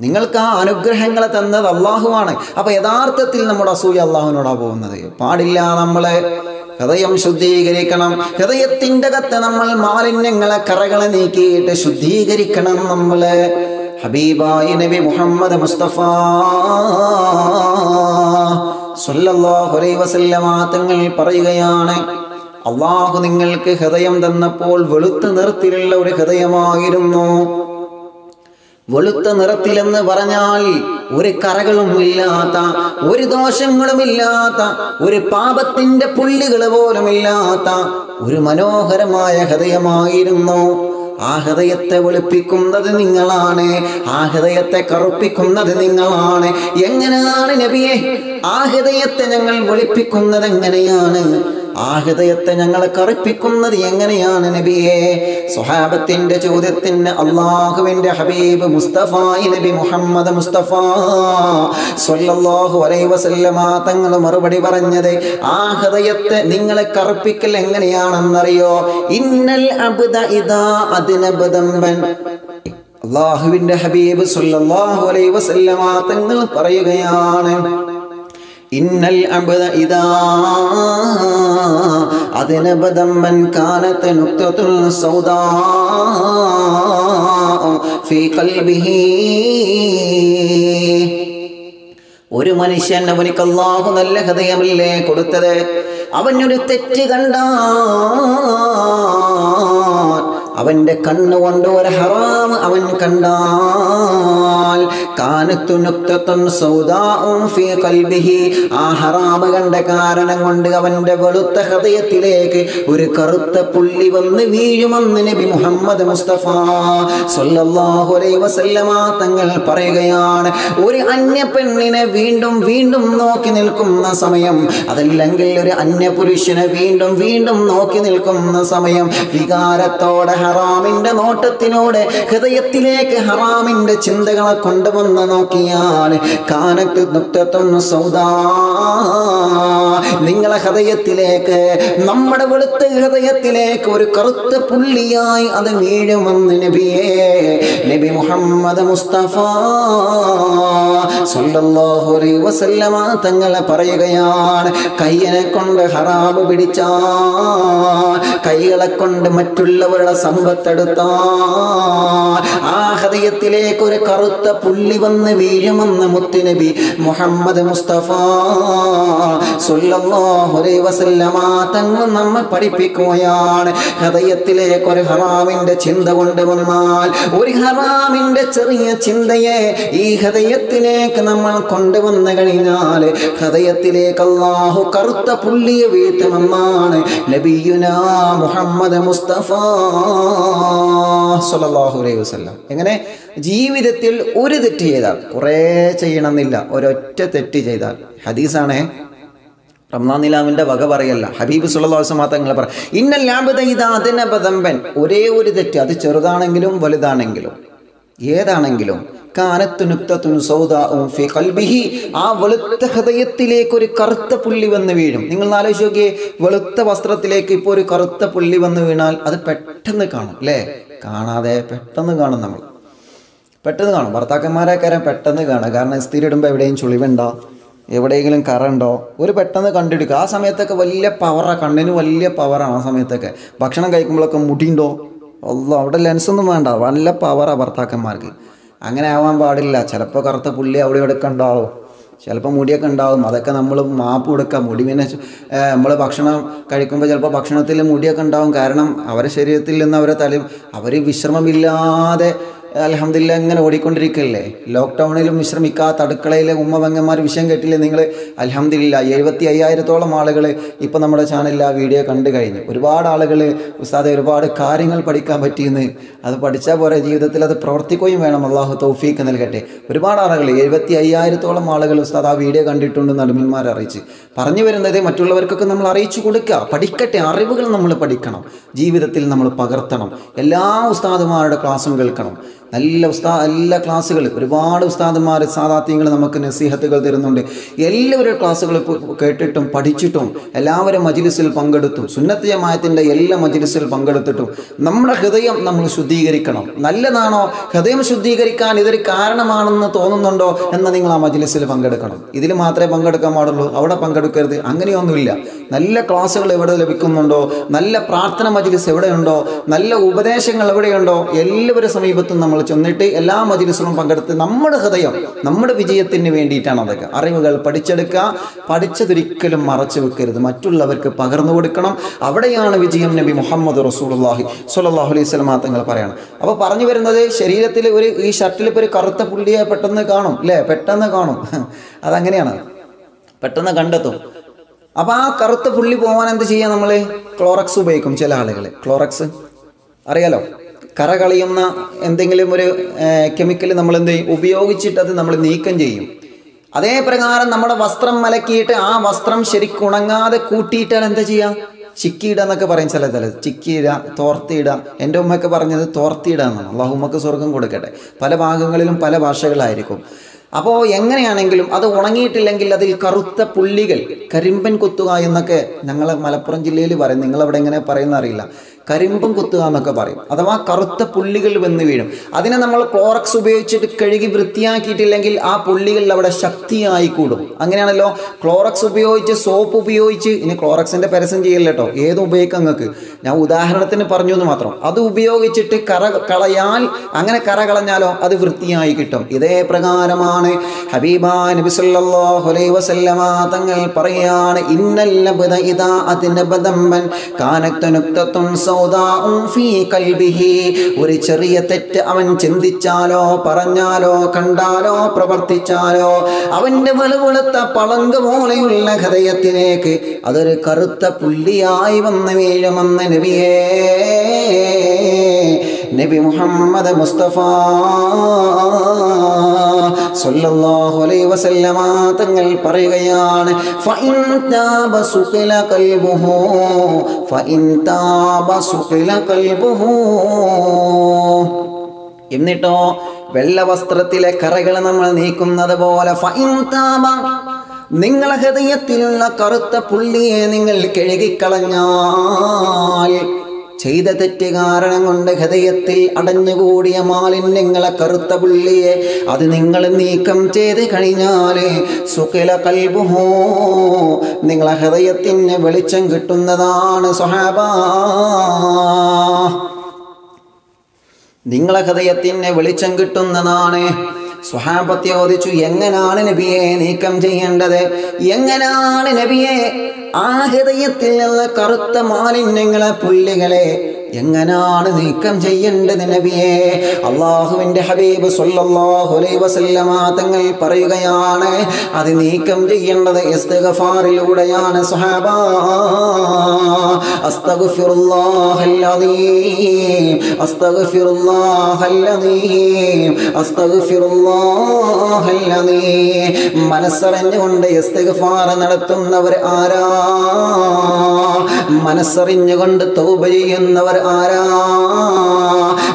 നിങ്ങൾക്ക് ആ അനുഗ്രഹങ്ങളെ തന്നത് അള്ളാഹുവാണ്. അപ്പൊ യഥാർത്ഥത്തിൽ നമ്മുടെ അസൂയ അള്ളാഹുവിനോടാ പോകുന്നത്. പാടില്ല നമ്മളെ. ഹൃദയം ശുദ്ധീകരിക്കണം. ഹൃദയത്തിന്റെ കത്ത് നമ്മൾ മാലിന്യങ്ങളെ കറകളെ നീക്കിയിട്ട് ശുദ്ധീകരിക്കണം നമ്മൾ. ഹബീബായി നബി മുഹമ്മദ് മുസ്തഫ തങ്ങൾ പറയുകയാണ് അള്ളാഹു നിങ്ങൾക്ക് ഹൃദയം തന്നപ്പോൾ വെളുത്തു നിറത്തിലുള്ള ഒരു ഹൃദയമായിരുന്നു. വെളുത്ത നിറത്തിലെന്ന് പറഞ്ഞാൽ ഒരു കറകളും ഇല്ലാത്ത ഒരു ദോഷങ്ങളും ഇല്ലാത്ത ഒരു പാപത്തിന്റെ പുള്ളികൾ പോലും ഇല്ലാത്ത ഒരു മനോഹരമായ ഹൃദയമായിരുന്നു. ആ ഹൃദയത്തെ വെളുപ്പിക്കുന്നത് നിങ്ങളാണ് ആ ഹൃദയത്തെ കറുപ്പിക്കുന്നത് നിങ്ങളാണ്. എങ്ങനെയാണ് നബിയെ ആ ഹൃദയത്തെ ഞങ്ങൾ വെളുപ്പിക്കുന്നത് എങ്ങനെയാണ്? ആ ഹൃദയത്തെ ഞങ്ങളെ കറുപ്പിക്കുന്നത് എങ്ങനെയാണ് നബിയെ? സ്വഹാബത്തിന്റെ ചോദ്യത്തിന് അള്ളാഹുവിന്റെ ഹബീബ് മുസ്തഫ നബി മുഹമ്മദ് മുസ്തഫ സ്വല്ലല്ലാഹു അലൈഹി വസല്ലമ തങ്ങൾ മറുപടി പറഞ്ഞത് ആ ഹൃദയത്തെ നിങ്ങളെ കറുപ്പിക്കൽ എങ്ങനെയാണെന്നറിയോ? ഇന്നൽ അബുദ ഇതാ അതിനബുദമ്പൻ അള്ളാഹുവിന്റെ ഹബീബ് സുല്ലാഹു അലൈഹി വസല്ലമ തങ്ങൾ പറയുകയാണ് ഇന്നൽ അബദ ഇതാ മൻ കാലത്ത് നുക്തത്തുൽ സൗദാ ഫീ കൽബിഹി ഒരു മനുഷ്യൻ അവനിക്ക് അള്ളാഹു നല്ല ഹൃദയമല്ലേ കൊടുത്തത്? അവനൊരു തെറ്റ് കണ്ടാ അവന്റെ കണ്ണുകൊണ്ട് ഒരു ഹറാം അവൻ കണ്ടാൽ. കാനത്തു നുക്തത്തുൻ സൗദാഉം ഫീ ഖൽബിഹി. ആ ഹറാം കണ്ട കാരണം കൊണ്ട് അവന്റെ വെളുത്ത ഹൃദയത്തിലേക്ക് ഒരു കറുത്ത പുള്ളി വന്ന് വീഴുമെന്ന് നബി മുഹമ്മദ് മുസ്തഫ സല്ലല്ലാഹു അലൈഹി വസല്ലമ തങ്ങൾ പറയുകയാണ്. ഒരു അന്യ പെണ്ണിനെ വീണ്ടും വീണ്ടും നോക്കി നിൽക്കുന്ന സമയം അതല്ലെങ്കിൽ ഒരു അന്യ പുരുഷനെ വീണ്ടും വീണ്ടും നോക്കി നിൽക്കുന്ന സമയം വികാരത്തോടെ ഹറാമിന്റെ നോട്ടത്തിലൂടെ ഹൃദയത്തിലേക്ക് ഹറാമിന്റെ ചിന്തകളെ കൊണ്ടുവന്ന് നോക്കിയാൽ കാനത്ത് ദുഃഖത്തും സൗദാ. നിങ്ങളെ ഹൃദയത്തിലേക്ക് നമ്മുടെ വെളുത്ത ഹൃദയത്തിലേക്ക് ഒരു കറുത്ത പുള്ളിയായി അത് വീഴുമെന്ന് നബിയേ നബി മുഹമ്മദ് മുസ്തഫ അലൈഹി വസല്ലമ തങ്ങളെ പറയുകയാണ് കയ്യനെ കൊണ്ട് ഹറാബ് പിടിച്ച കൈകളെ കൊണ്ട് മറ്റുള്ളവരുടെ സമ്പത്തെടുത്ത ആ ഒരു കറുത്ത പുള്ളി വന്ന് വീഴുമെന്ന് മുത്തുനബി മുഹമ്മദ് മുസ്തഫ സല്ലല്ലാഹു അലൈഹി വസല്ലമ തങ്ങൾ നമ്മൾ പഠിപ്പിക്കുകയാണ്. ഹൃദയത്തിലേക്ക് ഒരു ഹറാമിന്റെ ചിന്ത കൊണ്ടുവന്നാൽ ഒരു ഹറാമിന്റെ ചെറിയ ചിന്തയെ ഈ ഹൃദയത്തിലേക്ക് നമ്മൾ കൊണ്ടുവന്നു കഴിഞ്ഞാൽ ഹൃദയത്തിലേക്ക് അള്ളാഹു കറുത്ത പുള്ളിയെ വീഴ്ത്തുമെന്നാണ് നബിയുന മുഹമ്മദ് മുസ്തഫ സല്ലല്ലാഹു അലൈഹി എങ്ങനെ? ജീവിതത്തിൽ ഒരു തെറ്റ് ചെയ്താൽ കുറേ ചെയ്യണമെന്നില്ല. ഒരൊറ്റ തെറ്റ് ചെയ്താൽ. ഹദീസാണേ. റംനാ നിലാമിന്റെ വക പറയല്ല. ഹബീബ് സുല്ലാസ് തങ്ങളെ പറ അതിനെ ഇതാതനബദമ്പൻ ഒരേ ഒരു തെറ്റ്. അത് ചെറുതാണെങ്കിലും വലുതാണെങ്കിലും. ഏതാണെങ്കിലും. ആ വെളുത്ത ഹൃദയത്തിലേക്ക് ഒരു കറുത്ത പുള്ളി വന്ന് വീഴും. നിങ്ങൾ ആലോചിച്ച് നോക്കിയേ വെളുത്ത വസ്ത്രത്തിലേക്ക് ഇപ്പോൾ ഒരു കറുത്ത പുള്ളി വന്ന് വീണാൽ അത് പെട്ടെന്ന് കാണും അല്ലേ? കാണാതെ പെട്ടെന്ന് കാണും നമ്മൾ. പെട്ടെന്ന് കാണും. ഭർത്താക്കന്മാരെ കാര്യം പെട്ടെന്ന് കാണും. കാരണം സ്ഥിരം ഇടുമ്പോൾ എവിടെയും ചുളിവുണ്ടോ? എവിടെയെങ്കിലും കറണ്ടോ? ഒരു പെട്ടെന്ന് കണ്ടെടുക്കുക ആ സമയത്തൊക്കെ വലിയ പവറാണ് കണ്ണിന് വലിയ പവറാണ് ആ സമയത്തൊക്കെ. ഭക്ഷണം കഴിക്കുമ്പോഴൊക്കെ മുടിയുണ്ടോ? അല്ല അവിടെ ലെൻസൊന്നും വേണ്ട. നല്ല പവറാണ് ഭർത്താക്കന്മാർക്ക്. അങ്ങനെ ആവാൻ പാടില്ല. ചിലപ്പോൾ കറുത്ത പുള്ളി അവിടെ ഇവിടെ ഉണ്ടാവും ചിലപ്പോൾ മുടിയൊക്കെ ഉണ്ടാവും. അതൊക്കെ നമ്മൾ മാപ്പ് കൊടുക്കുക മുടി പിന്നെ നമ്മൾ ഭക്ഷണം കഴിക്കുമ്പോൾ ചിലപ്പോൾ ഭക്ഷണത്തിൽ മുടിയൊക്കെ ഉണ്ടാവും. കാരണം അവരെ ശരീരത്തിൽ നിന്ന് അവരെ തലയും അവർ വിശ്രമമില്ലാതെ അലഹമില്ല ഇങ്ങനെ ഓടിക്കൊണ്ടിരിക്കുകയല്ലേ ലോക്ക്ഡൗണിലും വിശ്രമിക്കാത്ത അടുക്കളയിലെ ഉമ്മവങ്ങന്മാർ വിഷയം കേട്ടില്ലേ നിങ്ങൾ അലഹമില്ല എഴുപത്തി അയ്യായിരത്തോളം ആളുകൾ ഇപ്പോൾ നമ്മുടെ ചാനലിൽ ആ വീഡിയോ കണ്ടു കഴിഞ്ഞു. ഒരുപാട് ആളുകൾ ഉസ്താദെ ഒരുപാട് കാര്യങ്ങൾ പഠിക്കാൻ പറ്റിയെന്ന്. അത് പഠിച്ചാൽ പോരെ ജീവിതത്തിൽ അത് പ്രവർത്തിക്കുകയും വേണം. അള്ളാഹു തൗഫീക്ക് നൽകട്ടെ. ഒരുപാട് ആളുകൾ എഴുപത്തി അയ്യായിരത്തോളം ആളുകൾ ഉസ്താദ് ആ വീഡിയോ കണ്ടിട്ടുണ്ട് നടുമന്മാർ അറിയിച്ച് പറഞ്ഞു വരുന്നത് മറ്റുള്ളവർക്കൊക്കെ നമ്മൾ അറിയിച്ചു കൊടുക്കുക. പഠിക്കട്ടെ അറിവുകൾ നമ്മൾ പഠിക്കണം. ജീവിതത്തിൽ നമ്മൾ പകർത്തണം. എല്ലാ ഉസ്താദുമാരുടെ ക്ലാസ്സും കേൾക്കണം. നല്ല ഉസ്താ എല്ലാ ക്ലാസ്സുകൾ ഒരുപാട് ഉസ്താദന്മാർ സാധാത്യങ്ങൾ നമുക്ക് നസീഹത്തുകൾ തരുന്നുണ്ട്. എല്ലാവരും ക്ലാസ്സുകൾ കേട്ടിട്ടും പഠിച്ചിട്ടും എല്ലാവരും മജിലിസിൽ പങ്കെടുത്തു. സുന്നത്ത് ജമായത്തിന്റെ എല്ലാ മജിലിസിൽ പങ്കെടുത്തിട്ടും നമ്മുടെ ഹൃദയം നമ്മൾ ശുദ്ധീകരിക്കണം. നല്ലതാണോ? ഹൃദയം ശുദ്ധീകരിക്കാൻ ഇതൊരു കാരണമാണെന്ന് തോന്നുന്നുണ്ടോ എന്ന് നിങ്ങൾ ആ മജിലിസിൽ പങ്കെടുക്കണം. ഇതിൽ മാത്രമേ പങ്കെടുക്കാൻ പാടുള്ളൂ. അവിടെ പങ്കെടുക്കരുത്. അങ്ങനെയൊന്നുമില്ല. നല്ല ക്ലാസ്സുകൾ എവിടെ ലഭിക്കുന്നുണ്ടോ? നല്ല പ്രാർത്ഥന മജിലിസ് എവിടെയുണ്ടോ? നല്ല ഉപദേശങ്ങൾ എവിടെയുണ്ടോ? എല്ലാവരുടെ സമീപത്തും നമ്മൾ ചെന്നിട്ട് എല്ലാ മജിലിസിലും പങ്കെടുത്ത് നമ്മുടെ ഹൃദയം നമ്മുടെ വിജയത്തിന് വേണ്ടിയിട്ടാണ് അതൊക്കെ. അറിവുകൾ പഠിച്ചെടുക്കുക. പഠിച്ചതൊരിക്കലും മറച്ചു വെക്കരുത്. മറ്റുള്ളവർക്ക് പകർന്നു കൊടുക്കണം. അവിടെയാണ് വിജയം നബി മുഹമ്മദ് റസൂൽഹി സുലല്ലാഹു അലൈഹി വസല്ലം തങ്ങൾ പറയണം അപ്പോൾ പറഞ്ഞു വരുന്നത് ശരീരത്തിൽ ഒരു ഈ ഷർട്ടിൽ ഇപ്പോൾ ഒരു കറുത്ത പുള്ളിയെ പെട്ടെന്ന് കാണും അല്ലേ? പെട്ടെന്ന് കാണും. അതങ്ങനെയാണ്. പെട്ടെന്ന് കണ്ടെത്തും. അപ്പോൾ ആ കറുത്ത പുള്ളി പോവാൻ എന്ത് ചെയ്യാം നമ്മൾ ക്ലോറക്സ് ഉപയോഗിക്കും ചില ആളുകൾ ക്ലോറക്സ് അറിയാലോ? കറ കളയുന്ന എന്തെങ്കിലും ഒരു കെമിക്കൽ നമ്മൾ എന്ത് ചെയ്യും? ഉപയോഗിച്ചിട്ട് അത് നമ്മൾ നീക്കം ചെയ്യും. അതേ പ്രകാരം നമ്മുടെ വസ്ത്രം മലക്കിയിട്ട് ആ വസ്ത്രം ശരിക്കും ഉണങ്ങാതെ കൂട്ടിയിട്ടാൽ എന്താ ചെയ്യുക ചിക്കിയിട എന്നൊക്കെ പറയും ചില ചില. ചിക്കിയിട തോർത്തിയിട എന്റെ ഉമ്മയൊക്കെ പറഞ്ഞത് തോർത്തിയിട എന്നാണ്. അള്ളാഹു ഉമ്മക്ക് സ്വർഗം കൊടുക്കട്ടെ. പല ഭാഗങ്ങളിലും പല ഭാഷകളായിരിക്കും. അപ്പോൾ എങ്ങനെയാണെങ്കിലും അത് ഉണങ്ങിയിട്ടില്ലെങ്കിൽ അതിൽ കറുത്ത പുള്ളികൾ കരിമ്പൻ കൊത്തുക എന്നൊക്കെ ഞങ്ങൾ മലപ്പുറം ജില്ലയിൽ പറയും. നിങ്ങളവിടെ എങ്ങനെ പറയുന്ന അറിയില്ല കരിമ്പൻ കുത്തുക എന്നൊക്കെ പറയും. അഥവാ കറുത്ത പുള്ളികൾ വന്ന് വീഴും. അതിനെ നമ്മൾ ക്ലോറക്സ് ഉപയോഗിച്ചിട്ട് കഴുകി വൃത്തിയാക്കിയിട്ടില്ലെങ്കിൽ ആ പുള്ളികൾ അവിടെ ശക്തിയായി കൂടും. അങ്ങനെയാണല്ലോ ക്ലോറക്സ് ഉപയോഗിച്ച് സോപ്പ് ഉപയോഗിച്ച് ഇനി ക്ലോറക്സിന്റെ പരസ്യം ചെയ്യില്ല കേട്ടോ ഏതും ഉപയോഗിക്കാം നിങ്ങൾക്ക്. ഞാൻ ഉദാഹരണത്തിന് പറഞ്ഞു എന്ന് മാത്രം. അത് ഉപയോഗിച്ചിട്ട് കറ കളയാൽ അങ്ങനെ കറ കളഞ്ഞാലോ അത് വൃത്തിയായി കിട്ടും. ഇതേ പ്രകാരമാണ് ഹബീബാ നബി സല്ലല്ലാഹു അലൈഹി വസല്ലമ തങ്ങൾ പറയാണ് ഇന്നല്ല നബദ ഇദാ അതിനബദമ്പൻ കാനത്ത് നുക്തത്തുൻ സൗദാഉം ഫീ കൽബിഹി ഒരു ചെറിയ തെറ്റ് അവൻ ചിന്തിച്ചാലോ പറഞ്ഞാലോ കണ്ടാലോ പ്രവർത്തിച്ചാലോ അവന്റെ വെളുവെളുത്ത പളങ്ക് പോലെയുള്ള ഹൃദയത്തിലേക്ക് അതൊരു കറുത്ത പുള്ളിയായി വന്ന് വീഴുമെന്ന് നബിയേ. നബി മുഹമ്മദ് മുസ്തഫ സല്ലല്ലാഹു അലൈഹി വസല്ലമ തങ്ങൾ പറയുകയാണ് ഫഇൻ താബ സുഖില കൽബുഹു ഫഇൻ താബ സുഖില കൽബുഹു. എന്നിട്ടോ വെള്ള വസ്ത്രത്തിലെ കറകൾ നമ്മൾ നീക്കുന്നത് പോലെ ഫഇൻ താബ നിങ്ങളെ ഹൃദയത്തിലുള്ള കറുത്ത പുള്ളിയെ നിങ്ങൾ കഴുകിക്കളഞ്ഞാൽ ചെയ്ത തെറ്റ് കാരണം കൊണ്ട് ഹൃദയത്തിൽ അടഞ്ഞുകൂടിയ മാലിന്യങ്ങളെ കറുത്ത പുള്ളിയെ അത് നിങ്ങൾ നീക്കം ചെയ്ത് കഴിഞ്ഞാൽ സുഖല കൽബുഹോ. നിങ്ങളെ ഹൃദയത്തിന് വെളിച്ചം കിട്ടുന്നതാണ് സ്വഹാബ. നിങ്ങളെ ഹൃദയത്തിന് വെളിച്ചം കിട്ടുന്നതാണ് സ്വഹാബത്തെ ചോദിച്ചു എങ്ങനാണ് നബിയെ നീക്കം ചെയ്യേണ്ടത്? എങ്ങനാണ് നബിയെ ആ ഹൃദയത്തിൽ നിന്ന് കറുത്ത മാലിന്യങ്ങളെ പുള്ളികളെ എങ്ങനാണ് നീക്കം ചെയ്യേണ്ടത് നബിയെ? അള്ളാഹുവിന്റെ ഹബീബ് സല്ലല്ലാഹു അലൈഹി വസല്ലമ തങ്ങൾ പറയുകയാണ് അത് നീക്കം ചെയ്യേണ്ടത് ഇസ്തിഗ്ഫാറിലൂടെയാണ് അദീം മനസ്സറിഞ്ഞുകൊണ്ട് ഇസ്തിഗ്ഫാർ നടത്തുന്നവർ ആരാ? മനസ്സറിഞ്ഞുകൊണ്ട് തൗബ ചെയ്യുന്നവർ ആരാ?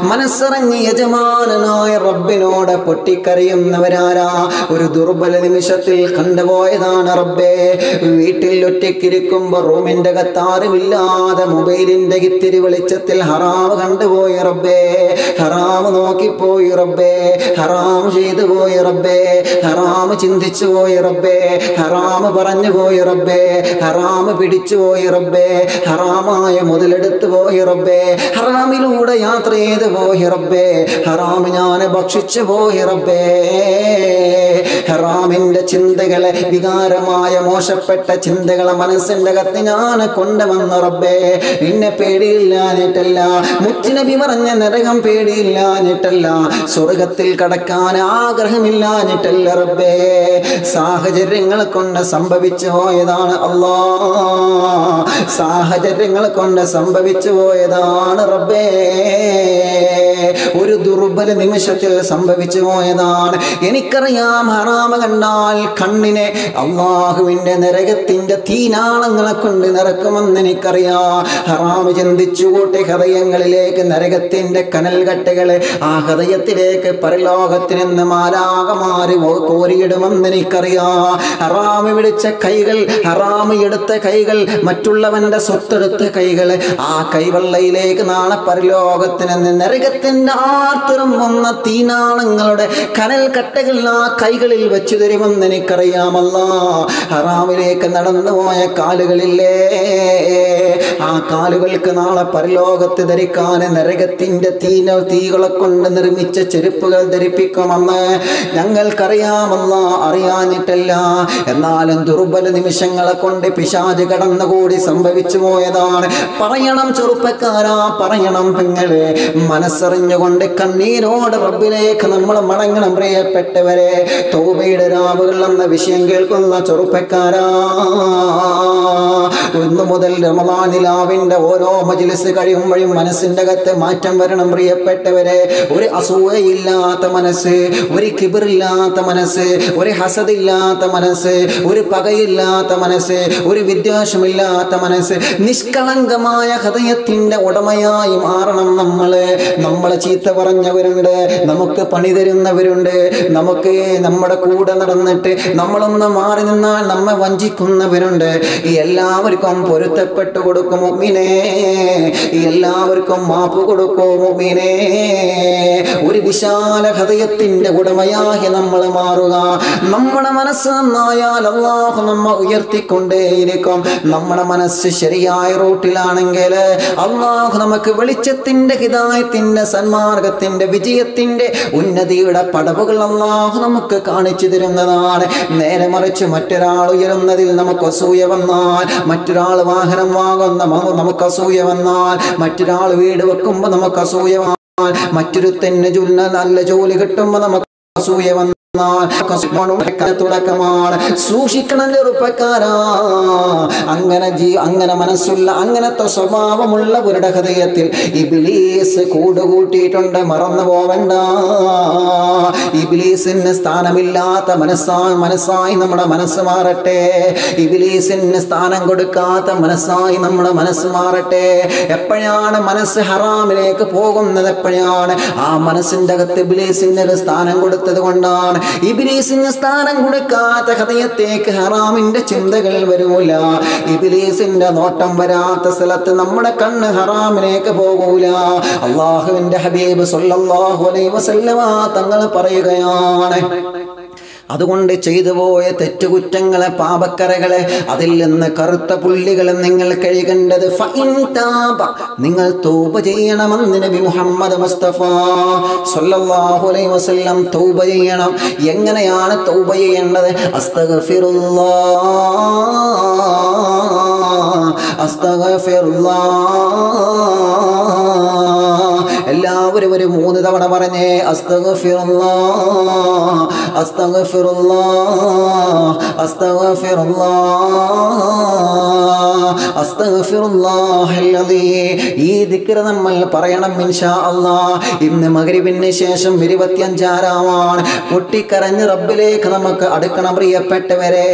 മനസ്സറിഞ്ഞ് യജമാനനായ റബ്ബിനോട് പൊട്ടിക്കരയുന്നവരാരാ ഒരു ദുർബല നിമിഷത്തിൽ കണ്ടുപോയതാണ് റബ്ബേ. വീട്ടിൽ ഒറ്റയ്ക്കിരിക്കുമ്പോൾ റൂമിന്റെ കത്താറുമില്ലാതെ മൊബൈലിന്റെ ഇത്തിരി വെളിച്ചത്തിൽ ഹറാവ് കണ്ടുപോയി റബ്ബേ. ഹറാമ് നോക്കിപ്പോയി റബ്ബേ. ഹറാമ് ചെയ്തു പോയി റബ്ബേ. ഹറാമ് ചിന്തിച്ചു പോയി റബ്ബേ. ഹറാമ് പറഞ്ഞു പോയി റബ്ബേ. ഹറാമ് പിടിച്ചു പോയി റബ്ബേ. ഹറാമായ മുതലെടുത്തു പോയി റബ്ബേ. ഹറാമിലൂടെ യാത്ര ചെയ്ത് പോയി റബ്ബേ ഹറാമ് ഞാൻ ഭക്ഷിച്ചു പോയി റബ്ബേ. ഹറാമിന്റെ ചിന്തകളെ വികാരമായ മോശപ്പെട്ട ചിന്തകളെ മനസ്സിന്റെ കത്ത് ഞാൻ കൊണ്ടുവന്ന റബ്ബേ. നിന്നെ പേടിയില്ലാഞ്ഞിട്ടല്ല മുറ്റിനബി പറഞ്ഞ നരകം പേടിയില്ലാഞ്ഞിട്ടല്ല സ്വർഗത്തിൽ കടക്കാൻ ആഗ്രഹമില്ലാഞ്ഞിട്ടല്ല റബ്ബേ. സാഹചര്യങ്ങൾ കൊണ്ട് സംഭവിച്ചു പോയതാണ് അള്ളാ. സാഹചര്യങ്ങൾ കൊണ്ട് സംഭവിച്ചു പോയതാണ് റബ്ബേ. ഒരു ദുർബല നിമിഷത്തിൽ സംഭവിച്ചു പോയതാണ്. എനിക്കറിയാം ഹറാമ കണ്ടാൽ കണ്ണിനെ അള്ളാഹുവിന്റെ നരകത്തിന്റെ തീനാളങ്ങളെ കൊണ്ട് നിറക്കുമെന്ന് എനിക്കറിയാം. ഹറാമ് ചിന്തിച്ചു കൂട്ടി ഹൃദയങ്ങളിലേക്ക് നരകത്തിന്റെ കനൽകട്ടകളെ ആ ഹൃദയത്തിലേക്ക് പരലോകത്തിൽ നിന്ന് മാലാകമാറി കോരിയിടുമെന്ന് എനിക്കറിയാം. ഹറാമ് വിളിച്ച കൈകൾ ഹറാമ് എടുത്ത കൈകൾ മറ്റുള്ളവന്റെ സ്വത്തെടുത്ത കൈകൾ ആ കൈവെള്ളയിലേക്ക് നാളെ പരലോകത്തിൽ നിന്ന് നരകത്തിന്റെ ആർത്തിറങ്ങുന്ന തീനാളങ്ങളുടെ കനൽ കട്ടകളിൽ ആ കൈകളിൽ വെച്ചു തരുമെന്ന് എനിക്കറിയാമല്ല. ഹറാമിലേക്ക് നടന്നു പോയ കാലുകളില്ലേ? ആ കാലുകൾക്ക് നാളെ പരലോകത്ത് ധരിക്കാൻ നരകത്തിന്റെ തീന തീകളെ കൊണ്ട് നിർമ്മിച്ച ചെരുപ്പുകൾ ധരിപ്പിക്കുമെന്ന് ഞങ്ങൾക്കറിയാമല്ല. അറിയാനിട്ടല്ല എന്നാലും ദുർബല നിമിഷങ്ങളെ കൊണ്ട് പിശാജ് കടന്നുകൂടി സംഭവിച്ചു പോയതാണ്. പറയണം ചെറുപ്പക്കാരാ പറയണം പെങ്ങളെ? മനസ്സറിഞ്ഞുകൊണ്ട് കണ്ണീരോട് റബ്ബിലേക്ക് നമ്മൾ മടങ്ങണം പ്രിയപ്പെട്ടവരെ. തോബയുടെ രാവുകൾ എന്ന വിഷയം കേൾക്കുന്ന ചെറുപ്പക്കാരാ. ഇന്നു മുതൽ റമദാനിലാവിന്റെ ഓരോ മജിലിസ് കഴിയുമ്പോഴും മനസ്സിന്റെ അകത്ത് മാറ്റം വരണം പ്രിയപ്പെട്ടവരെ. ഒരു അസൂയയില്ലാത്ത മനസ്സ് ഒരു കിബിറില്ലാത്ത മനസ്സ് ഒരു ഹസദില്ലാത്ത മനസ്സ് ഒരു പകയില്ലാത്ത മനസ്സ് ഒരു വിദ്വേഷമില്ലാത്ത മനസ്സ് നിഷ്കളങ്കമായ ഹൃദയത്തിന്റെ ഉടമയായി മാറണം നമ്മൾ നമ്മളെ ചീത്ത പറഞ്ഞവരുണ്ട്. നമുക്ക് പണി തരുന്നവരുണ്ട്. നമുക്ക് നമ്മുടെ കൂടെ നടന്നിട്ട് നമ്മളൊന്ന് മാറി നിന്നാൽ നമ്മെ വഞ്ചിക്കുന്നവരുണ്ട്. എല്ലാവർക്കും പൊരുത്തപ്പെട്ടു കൊടുക്കും മുമ്മിനെ എല്ലാവർക്കും മാപ്പ് കൊടുക്കും മുമ്മിനെ ഒരു വിശാല ഹൃദയത്തിന്റെ ഉടമയായി നമ്മൾ മാറുക. നമ്മുടെ മനസ്സ് നന്നായാൽ അള്ളാഹു നമ്മ ഉയർത്തിക്കൊണ്ടേയിരിക്കും. നമ്മുടെ മനസ്സ് ശരിയായ റൂട്ടിലാണെങ്കിൽ അള്ളാഹു നമുക്ക് വെളിച്ചത്തിന്റെ ഹിതായത്തിന്റെ സന്മാർഗത്തിന്റെ വിജയത്തിന്റെ ഉന്നതിയുടെ പടവുകൾ അള്ളാഹു നമുക്ക് കാണിച്ചു തരുന്നതാണ്. നേരെ മറിച്ച് മറ്റൊരാൾ ഉയരുന്നതിൽ നമുക്ക് അസൂയ വന്നാൽ മറ്റൊരാൾ വാഹനം വാങ്ങുന്ന നമുക്ക് അസൂയ വന്നാൽ മറ്റൊരാൾ വീട് വെക്കുമ്പോൾ നമുക്ക് അസൂയ വന്നാൽ മറ്റൊരു തന്നെ ജുന്ന നല്ല ജോലി കിട്ടുമ്പോൾ നമുക്ക് അസൂയ വന്നാൽ തുടക്കമാണ്. സൂക്ഷിക്കണം ചെറുപ്പക്കാരാ അങ്ങനെ ജീ അങ്ങനെ മനസ്സുള്ള അങ്ങനത്തെ സ്വഭാവമുള്ളവരുടെ ഹൃദയത്തിൽ ഇബിലീസ് കൂടുകൂട്ടിയിട്ടുണ്ട്. മറന്നു പോവണ്ട. ഇബിലീസിന് സ്ഥാനമില്ലാത്ത മനസ്സാ മനസ്സായി നമ്മുടെ മനസ്സ് മാറട്ടെ. ഇബിലീസിന് സ്ഥാനം കൊടുക്കാത്ത മനസ്സായി നമ്മുടെ മനസ്സ് മാറട്ടെ. എപ്പോഴാണ് മനസ്സ് ഹറാമിലേക്ക് പോകുന്നത്? എപ്പോഴാണ് ആ മനസ്സിന്റെ അകത്ത് ഇബിലീസിന് ഒരു സ്ഥാനം കൊടുത്തത് കൊണ്ടാണ് ഇബിലീസിന് സ്ഥാനം കൊടുക്കാത്ത ഹൃദയത്തേക്ക് ഹറാമിന്റെ ചിന്തകൾ വരൂല. ഇബിലീസിന്റെ നോട്ടം വരാത്ത സ്ഥലത്ത് നമ്മുടെ കണ്ണ് ഹറാമിലേക്ക് പോകൂല. അള്ളാഹുവിന്റെ ഹബീബ് സല്ലല്ലാഹു അലൈഹി വസല്ലമ തങ്ങൾ പറയുകയാണ് അതുകൊണ്ട് ചെയ്തു പോയ തെറ്റുകുറ്റങ്ങളെ പാപക്കരകളെ അതിൽ നിന്ന് കറുത്ത പുള്ളികൾ നിങ്ങൾ കഴുകേണ്ടത്. നിങ്ങൾ തൗബ ചെയ്യണമെന്ന് നബി മുഹമ്മദ് മുസ്തഫ സല്ലല്ലാഹു അലൈഹി വസല്ലം തൗബ ചെയ്യണം. എങ്ങനെയാണ് തൗബ ചെയ്യേണ്ടത്? അസ്തഗ്ഫിറുല്ലാഹ് അസ്തഗ്ഫിറുല്ലാഹ് എല്ലാവരും ഒരു മൂന്ന് തവണ പറഞ്ഞേ ഈ ദിക്ർ നമ്മൾ പറയണം ഇൻഷാ അള്ളാ ഇന്ന് മകരിവിന് ശേഷം ഇരുപത്തിയഞ്ചാറാമാണ് പൊട്ടിക്കരഞ്ഞ് റബ്ബിലേക്ക് നമുക്ക് അടുക്കണം പ്രിയപ്പെട്ടവരെ.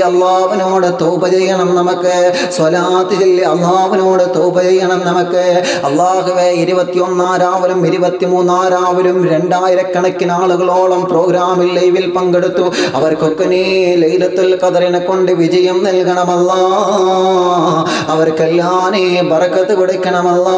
അള്ളാഹുവിനോട് തൗബ ചെയ്യണം നമുക്ക്. സ്വലാത്ത് ചൊല്ലി അള്ളാവിനോട് തൗബ ചെയ്യണം നമുക്ക്. അള്ളാഹുവെ ഇരുപത്തിയൊന്നാരാവലും ഇരുപത്തിമൂന്നാരാവരും രണ്ടായിരക്കണക്കിന് ആളുകളോളം പ്രോഗ്രാമിൽ ലൈവിൽ പങ്കെടുത്തു. അവർക്കൊക്കെ നീ ലൈലത്തുൽ ഖദറിനെ കൊണ്ട് വിജയം നൽകണമല്ല. അവർക്കെല്ലാം നീ ബറക്കത്ത് കൊടുക്കണമല്ല.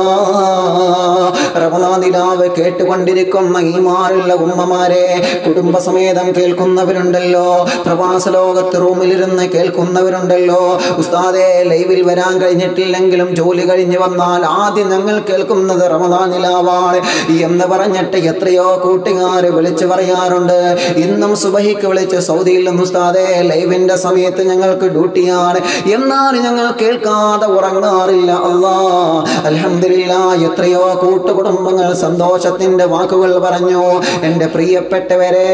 റമദാനിലാവ് കേട്ടുകൊണ്ടിരിക്കുന്ന ഈമാരുള്ള ഉമ്മമാരെ കുടുംബസമേതം കേൾക്കുന്നവരുണ്ടല്ലോ. പ്രവാസ ലോകത്ത് റൂമിലിരുന്ന് കേൾക്കുന്നവരുണ്ടല്ലോ. ഉസ്താദെ ലൈവിൽ വരാൻ കഴിഞ്ഞിട്ടില്ലെങ്കിലും ജോലി കഴിഞ്ഞ് വന്നാൽ ആദ്യം ഞങ്ങൾ കേൾക്കുന്നത് റമദാനിലാവാണ്. എന്ന് പറഞ്ഞിട്ട് എത്രയോ കൂട്ടുകാർ വിളിച്ചു പറയാറുണ്ട്. ഇന്നും സുബഹിക്ക് വിളിച്ച് സൗദിയിൽ നിന്ന് ഉസ്താദെ ലൈവിന്റെ സമയത്ത് ഞങ്ങൾക്ക് ഡ്യൂട്ടിയാണ്. എന്നാൽ ഞങ്ങൾ കേൾക്കാതെ ഉറങ്ങാറില്ല. അള്ളാ അൽഹംദുലില്ലാ എത്രയോ കൂട്ടുകുടുംബങ്ങൾ സന്തോഷത്തിന്റെ വാക്കുകൾ പറഞ്ഞു. എന്റെ പ്രിയപ്പെട്ടവരെ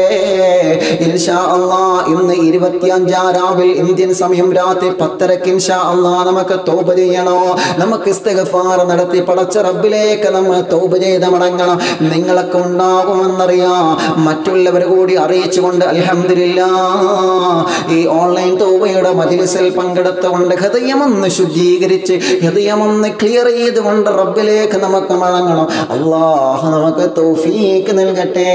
ഇൻഷാ അള്ളാ ഇന്ന് ഇരുപത്തിയഞ്ചാം രാവിൽ ഇന്ത്യൻ സമയം രാത്രി പത്തരക്ക് ഇൻഷാ അള്ളാ നമുക്ക് തോപ ചെയ്യണോ? നമുക്ക് ഇസ്തിഗ്ഫാർ നടത്തി പടച്ച റബ്ബിലേക്ക് നമ്മൾ തൗബ ചെയ്ത് മടങ്ങണം. നിങ്ങളൊക്കെ ഉണ്ടാകുമെന്നറിയാം. മറ്റുള്ളവർ കൂടി അറിയിച്ചുകൊണ്ട് അലഹമില്ല ഈ ഓൺലൈൻ തൗബയുടെ മജിലിസിൽ പങ്കെടുത്തുകൊണ്ട് ഹൃദയമൊന്ന് ശുദ്ധീകരിച്ച് ഹൃദയമൊന്ന് ക്ലിയർ ചെയ്തുകൊണ്ട് റബ്ബിലേക്ക് നമുക്ക് മടങ്ങണം. അള്ളാഹ് നമുക്ക് തൗഫീക്ക് നൽകട്ടെ.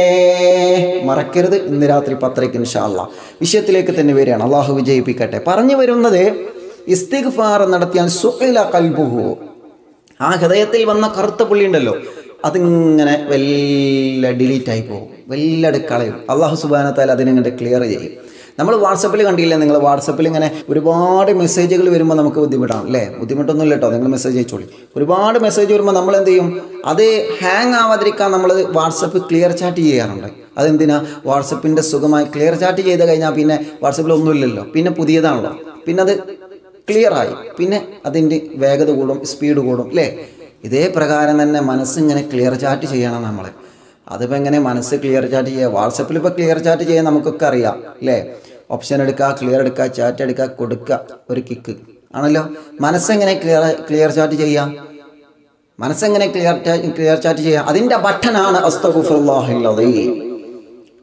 മറക്കരുത്. ഇന്ന് രാത്രി പത്രയ്ക്ക് ഇൻഷാല്ല വിഷയത്തിലേക്ക് തന്നെ വരികയാണ്. അള്ളാഹു വിജയിപ്പിക്കട്ടെ. പറഞ്ഞു വരുന്നത് ഇസ്തിഗ്ഫാർ നടത്തിയാൽ സുഖില കൽബുഹു. ആ ഹൃദയത്തിൽ വന്ന കറുത്ത പുള്ളി ഉണ്ടല്ലോ. അതിങ്ങനെ വല്ല ഡിലീറ്റായി പോകും. വല്ലട് കളയും അള്ളാഹു സുബാനത്താൽ അതിനങ്ങോട്ട് ക്ലിയർ ചെയ്യും. നമ്മൾ വാട്സപ്പിൽ കണ്ടില്ലേ നിങ്ങൾ വാട്സപ്പിൽ ഇങ്ങനെ ഒരുപാട് മെസ്സേജുകൾ വരുമ്പോൾ നമുക്ക് ബുദ്ധിമുട്ടാണ് അല്ലേ ബുദ്ധിമുട്ടൊന്നുമില്ല കേട്ടോ നിങ്ങൾ മെസ്സേജ് അയച്ചോളി. ഒരുപാട് മെസ്സേജ് വരുമ്പോൾ നമ്മൾ എന്ത് ചെയ്യും? അത് ഹാങ് ആവാതിരിക്കാൻ നമ്മൾ വാട്സപ്പ് ക്ലിയർ ചാറ്റ് ചെയ്യാറുണ്ട്. അതെന്തിനാ? വാട്സപ്പിന്റെ സുഖമായി ക്ലിയർ ചാറ്റ് ചെയ്ത് കഴിഞ്ഞാൽ പിന്നെ വാട്സപ്പിൽ ഒന്നുമില്ലല്ലോ പിന്നെ പുതിയതാണല്ലോ. പിന്നെ അത് ക്ലിയർ ആയി. പിന്നെ അതിന്റെ വേഗത കൂടും സ്പീഡ് കൂടും അല്ലേ ഇതേ പ്രകാരം തന്നെ മനസ്സിങ്ങനെ ക്ലിയർ ചാറ്റ് ചെയ്യണം നമ്മൾ അതിപ്പോൾ എങ്ങനെ മനസ്സ് ക്ലിയർ ചാറ്റ് ചെയ്യുക വാട്സപ്പിൽ ഇപ്പോൾ ക്ലിയർ ചാറ്റ് ചെയ്യാൻ നമുക്കൊക്കെ അറിയാം അല്ലേ ഓപ്ഷൻ എടുക്കുക ക്ലിയർ എടുക്കുക ചാറ്റ് എടുക്കുക കൊടുക്കുക ഒരു കിക്ക് ആണല്ലോ? മനസ്സെങ്ങനെ ക്ലിയർ ക്ലിയർ ചാറ്റ് ചെയ്യാം? മനസ്സെങ്ങനെ ക്ലിയർ ക്ലിയർ ചാറ്റ് ചെയ്യാം? അതിന്റെ ബട്ടനാണ് അസ്തഗുഫുല്ലാഹില്ലതീ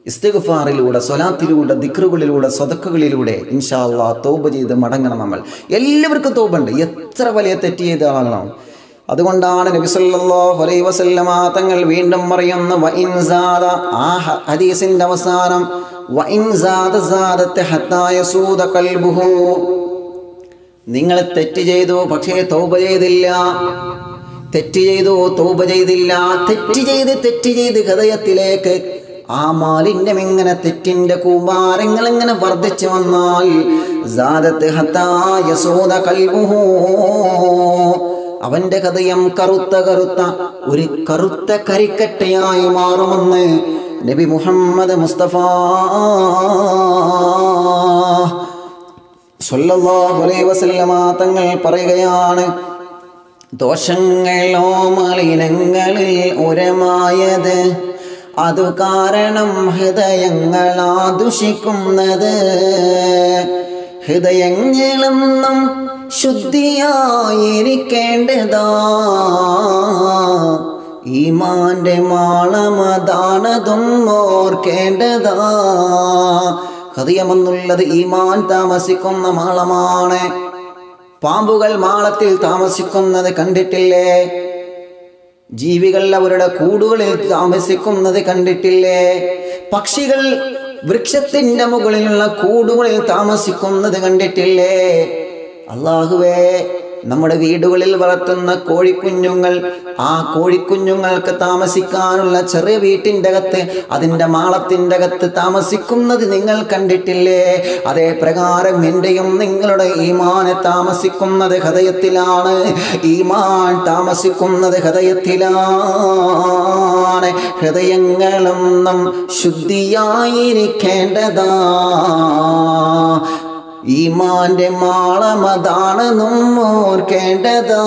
ഇസ്തിഗ്ഫാറിലൂടെ സ്വലാത്തിലൂടെ ദിക്റുകളിലൂടെ സ്വതക്കുകളിലൂടെ ഇൻഷാ അള്ളാ തോബ ചെയ്ത് മടങ്ങണം നമ്മൾ. എല്ലാവർക്കും തോബുണ്ട്. എത്ര വലിയ തെറ്റ് ചെയ്ത ആളാണ് അതുകൊണ്ടാണ് നബി സല്ലല്ലാഹു അലൈഹി വസല്ലമ തങ്ങൾ വീണ്ടും പറയുന്ന വഇൻ സാദ ആ ഹ- ഹദീസിന്റെ അവസാനം നിങ്ങൾ തെറ്റ് ചെയ്തു പക്ഷേ തൗബ ചെയ്തില്ല. തെറ്റ് ചെയ്തു തൗബ ചെയ്തില്ല. തെറ്റ് ചെയ്ത് തെറ്റ് ചെയ്ത് ഹൃദയത്തിലേക്ക് ആ മാലിന്യം എങ്ങനെ തെറ്റിന്റെ കൂമാരങ്ങൾ എങ്ങനെ വർദ്ധിച്ചു വന്നാൽ അവന്റെ ഹൃദയം കറുത്ത കറുത്ത ഒരു കറുത്ത കരിക്കട്ടയായി മാറുമെന്ന് നബി മുഹമ്മദ് മുസ്തഫ വസല്ലമ തങ്ങൾ പറയുകയാണ് ദോഷങ്ങളോ മലിനങ്ങളിൽ ഉരമായത് അതു കാരണം ഹൃദയങ്ങളാ ദുഷിക്കുന്നത് ഹൃദയങ്ങളെന്നും ശുദ്ധിയായിരിക്കേണ്ടതാ. ഈമാന്റെ മാളമതാണതും ഓർക്കേണ്ടതാ. ഹൃദയമെന്നുള്ളത് ഈമാൻ താമസിക്കുന്ന മാളമാണ്. പാമ്പുകൾ മാളത്തിൽ താമസിക്കുന്നത് കണ്ടിട്ടില്ലേ? ജീവികൾ അവരുടെ കൂടുകളിൽ താമസിക്കുന്നത് കണ്ടിട്ടില്ലേ? പക്ഷികൾ വൃക്ഷത്തിന്റെ മുകളിലുള്ള കൂടുകളിൽ താമസിക്കുന്നത് കണ്ടിട്ടില്ലേ? അള്ളാഹുവേ നമ്മുടെ വീടുകളിൽ വളർത്തുന്ന കോഴിക്കുഞ്ഞുങ്ങൾ ആ കോഴിക്കുഞ്ഞുങ്ങൾക്ക് താമസിക്കാനുള്ള ചെറിയ വീട്ടിന്റെ അകത്ത് അതിന്റെ മാളത്തിന്റെ അകത്ത് താമസിക്കുന്നത് നിങ്ങൾ കണ്ടിട്ടില്ലേ? അതേ പ്രകാരം എന്റെയും നിങ്ങളുടെ ഈമാനെ താമസിക്കുന്നത് ഹൃദയത്തിലാണ്. ഈമാൻ താമസിക്കുന്നത് ഹൃദയത്തിലാണ്. ഹൃദയങ്ങളൊന്നും ശുദ്ധിയായിരിക്കേണ്ടതാ. ഈമാന്റെ മാളമതാണെന്നും ഓർക്കേണ്ടതാ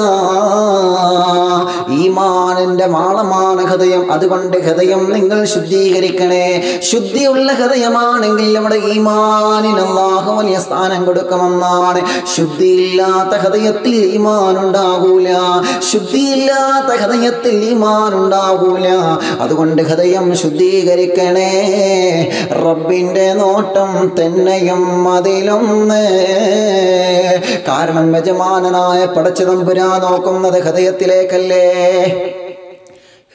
ഈമാനിന്റെ മാളമാണ് ഹൃദയം. അതുകൊണ്ട് ഹൃദയം നിങ്ങൾ ശുദ്ധീകരിക്കണേ. ശുദ്ധിയുള്ള ഹൃദയമാണെങ്കിൽ നമ്മുടെ ഈമാനിന് അല്ലാഹു വലിയ സ്ഥാനം കൊടുക്കുമെന്നാണ്. ശുദ്ധിയില്ലാത്ത ഹൃദയത്തിൽ ഈമാൻ ഉണ്ടാകൂല ശുദ്ധിയില്ലാത്ത ഹൃദയത്തിൽ ഈമാൻ ഉണ്ടാകൂല അതുകൊണ്ട് ഹൃദയം ശുദ്ധീകരിക്കണേ. റബ്ബിന്റെ നോട്ടം തന്നെയും അതിലൊന്ന് കാരണം യജമാനനായ പടച്ചതമ്പുരാ നോക്കുന്നത് ഹൃദയത്തിലേക്കല്ലേ?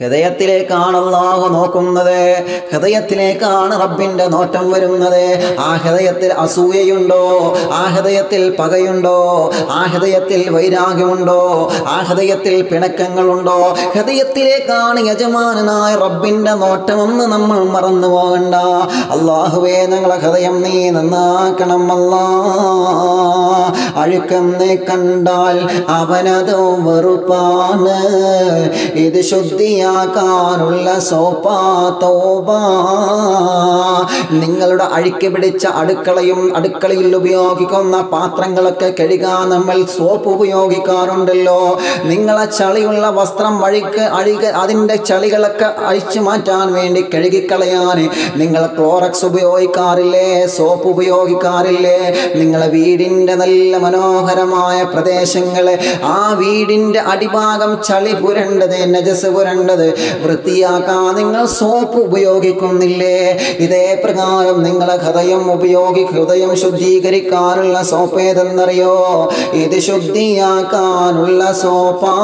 ഹൃദയത്തിലേക്കാണ് അള്ളാഹു നോക്കുന്നത്. ഹൃദയത്തിലേക്കാണ് റബ്ബിന്റെ നോട്ടം വരുന്നത്. ആ ഹൃദയത്തിൽ അസൂയയുണ്ടോ? ആ ഹൃദയത്തിൽ പകയുണ്ടോ? ആ ഹൃദയത്തിൽ വൈരാഗ്യമുണ്ടോ? ആ ഹൃദയത്തിൽ പിണക്കങ്ങളുണ്ടോ? ഹൃദയത്തിലേക്കാണ് യജമാനനായ റബ്ബിന്റെ നോട്ടമെന്ന് നമ്മൾ മറന്നു പോകണ്ട. അള്ളാഹുവേ ഞങ്ങളെ ഹൃദയം നീ നന്നാക്കണം അല്ലാ അഴുക്കെന്ന് കണ്ടാൽ അവനത് വെറുപ്പാണ്. ഇത് ശുദ്ധിയാ ശുദ്ധിയാക്കാനുള്ള സോപ്പാ തോബ. നിങ്ങളുടെ അഴുക്ക് പിടിച്ച അടുക്കളയും അടുക്കളയിൽ ഉപയോഗിക്കുന്ന പാത്രങ്ങളൊക്കെ കഴുകാൻ നമ്മൾ സോപ്പ് ഉപയോഗിക്കാറുണ്ടല്ലോ. നിങ്ങളെ ചളിയുള്ള വസ്ത്രം വഴിക്ക് അഴുക അതിന്റെ ചളികളൊക്കെ അഴിച്ചു മാറ്റാൻ വേണ്ടി കഴുകിക്കളയാൻ നിങ്ങൾ ക്ലോറക്സ് ഉപയോഗിക്കാറില്ലേ സോപ്പ് ഉപയോഗിക്കാറില്ലേ? നിങ്ങളെ വീടിന്റെ നല്ല മനോഹരമായ പ്രദേശങ്ങൾ ആ വീടിന്റെ അടിഭാഗം ചളി പുരണ്ടത് നജസ് പുരണ്ടത് വൃത്തിയാക്കാൻ നിങ്ങൾ സോപ്പ് ഉപയോഗിക്കുന്നില്ലേ? ഇതേ പ്രകാരം നിങ്ങളെ ഹൃദയം ഉപയോഗി ഹൃദയം ശുദ്ധീകരിക്കാനുള്ള സോപ്പ് ഏതെന്നറിയോ? ഇത് ശുദ്ധിയാക്കാനുള്ള സോപ്പാ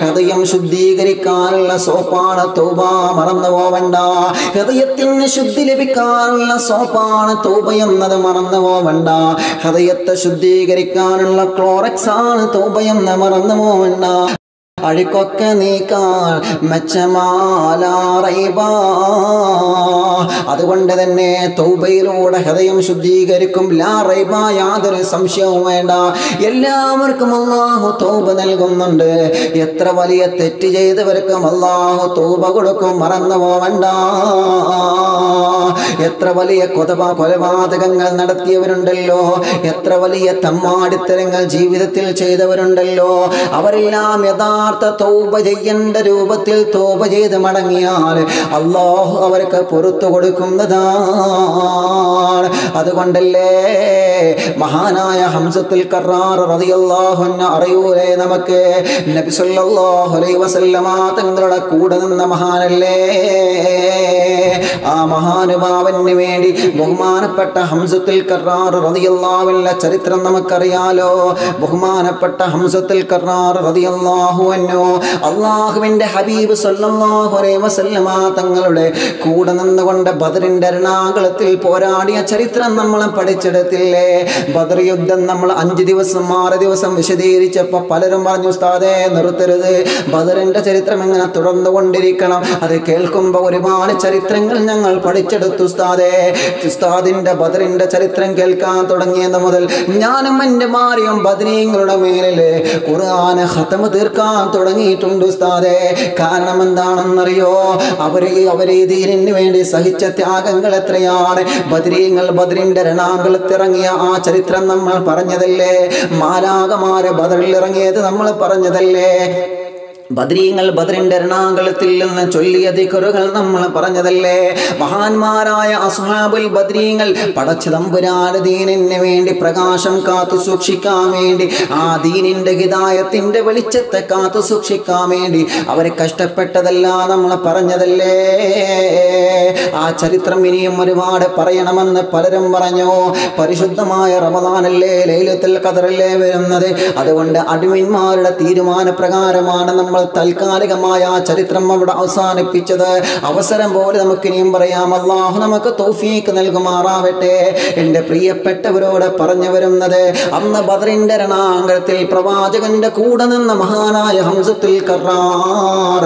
ഹൃദയം ശുദ്ധീകരിക്കാനുള്ള സോപ്പാണ് തൗബ. മറന്നു പോവണ്ട. ഹൃദയത്തിന് ശുദ്ധി ലഭിക്കാനുള്ള സോപ്പാണ് തൗബ എന്നത് മറന്നു പോവണ്ട. ഹൃദയത്തെ ശുദ്ധീകരിക്കാനുള്ള ക്ലോറക്സ് ആണ് തൗബ എന്ന് മറന്നു പോവണ്ട. അഴുക്കൊക്കെ നീക്കാൻ മെച്ചമാലാറൈബ അതുകൊണ്ട് തന്നെ തൗബയിലൂടെ ഹൃദയം ശുദ്ധീകരിക്കും. ലാ റൈബ യാതൊരു സംശയവും വേണ്ട. എല്ലാവർക്കും അള്ളാഹു തൗബ നൽകുന്നുണ്ട്. എത്ര വലിയ തെറ്റ് ചെയ്തവർക്കും അള്ളാഹു തൗബ കൊടുക്കും. മറന്നു പോവണ്ട എത്ര വലിയ കൊതപ കൊലപാതകങ്ങൾ നടത്തിയവരുണ്ടല്ലോ. എത്ര വലിയ തമ്മാടിത്തരങ്ങൾ ജീവിതത്തിൽ ചെയ്തവരുണ്ടല്ലോ. അവരെല്ലാം യഥാർത്ഥ തോപ ചെയ്യേണ്ട രൂപത്തിൽ തോപ ചെയ്ത് മടങ്ങിയാൽ അള്ളാഹു അവർക്ക് പുറത്തു കൊടുക്കുന്നതാണ്. അതുകൊണ്ടല്ലേ മഹാനായ ഹംസത്തിൽ കറാർ റളിയല്ലാഹു അൻഹു അറിയൂലേ നമുക്ക്? തങ്ങളുടെ കൂടെ നിന്ന മഹാനല്ലേ? ആ മഹാനുഭാവന് വേണ്ടി ബഹുമാനപ്പെട്ട ഹംസത്തിൽ കറാർ റതിയല്ലാവിന്റെ ചരിത്രം നമുക്കറിയാലോ? ബഹുമാനപ്പെട്ട ഹംസത്തിൽ കറാർ റളിയല്ലാഹു അൻഹു അള്ളാഹുവിന്റെ ഹബീബ് സല്ലല്ലാഹു അലൈഹി വസല്ലമ തങ്ങളുടെ കൂടെ നിന്നുകൊണ്ട് ബദറിന്റെ എറണാകുളത്തിൽ പോരാടിയ ചരിത്രം നമ്മൾ പഠിച്ചെടുത്തില്ലേ? ബദർ യുദ്ധം നമ്മൾ അഞ്ച് ദിവസം ആറ് ദിവസം വിശദീകരിച്ചപ്പോൾ പലരും പറഞ്ഞു ഉസ്താദേ നിർത്തരുത്. ബദറിന്റെ ചരിത്രം ഇങ്ങനെ തുടർന്നു കൊണ്ടിരിക്കണം. അത് കേൾക്കുമ്പോൾ ഒരുപാട് ചരിത്രങ്ങൾ ഞങ്ങൾ പഠിച്ചെടുത്തു ഉസ്താദേ. ഉസ്താദിന്റെ ബദറിന്റെ ചരിത്രം കേൾക്കാൻ തുടങ്ങിയത് മുതൽ ഞാനും എന്റെ മാറിയും ബദരീങ്ങളുടെ മേലിൽ ഖുർആാനെ ഹത്തമ തീർക്കാൻ തുടങ്ങിയിട്ടുണ്ട് ഉസ്താദെ. കാരണം എന്താണെന്നറിയോ? അവർ അവർ ധീരന് വേണ്ടി സഹിച്ച ത്യാഗങ്ങൾ എത്രയാണ്? ബദരീങ്ങൾ ബദറിന്റെ രണാങ്കളത്തിറങ്ങിയ ആ ചരിത്രം നമ്മൾ പറഞ്ഞതല്ലേ? മാലാകമാരെ ബദറിൽ ഇറങ്ങിയത് നമ്മൾ പറഞ്ഞതല്ലേ? ബദ്രീങ്ങൾ ബദ്രിന്റെ എറണാകുളത്തിൽ നിന്ന് ചൊല്ലിയ ദിക്കറുകൾ നമ്മൾ പറഞ്ഞതല്ലേ? മഹാന്മാരായ അസ്ഹാബുൽ ബദ്രീങ്ങൾ പടച്ച തമ്പുരാന് വേണ്ടി പ്രകാശം കാത്തു സൂക്ഷിക്കാൻ വേണ്ടി ആ ദീനിന്റെ ഹിതായത്തിന്റെ വെളിച്ചത്തെ കാത്തു സൂക്ഷിക്കാൻ വേണ്ടി അവർ കഷ്ടപ്പെട്ടതല്ല നമ്മൾ പറഞ്ഞതല്ലേ? ആ ചരിത്രം ഇനിയും ഒരുപാട് പറയണമെന്ന് പലരും പറഞ്ഞു. പരിശുദ്ധമായ റമദാനല്ലേ ലൈലത്തിൽ കതറല്ലേ വരുന്നത്? അതുകൊണ്ട് അടിമന്മാരുടെ തീരുമാന പ്രകാരമാണ് നമ്മൾ താൽക്കാലികമായ ആ ചരിത്രം അവിടെ അവസാനിപ്പിച്ചത്. അവസരം പോലെ നമുക്ക് ഇനിയും പറയാം. അള്ളാഹു നമുക്ക് തോഫീക്ക് നൽകുമാറാവട്ടെ. എന്റെ പ്രിയപ്പെട്ടവരോട് പറഞ്ഞു വരുന്നത് അന്ന് ബദറിന്റെ രണാംഗത്തിൽ പ്രവാചകന്റെ കൂടെ നിന്ന മഹാനായ ഹംസത്തിൽ കറാർ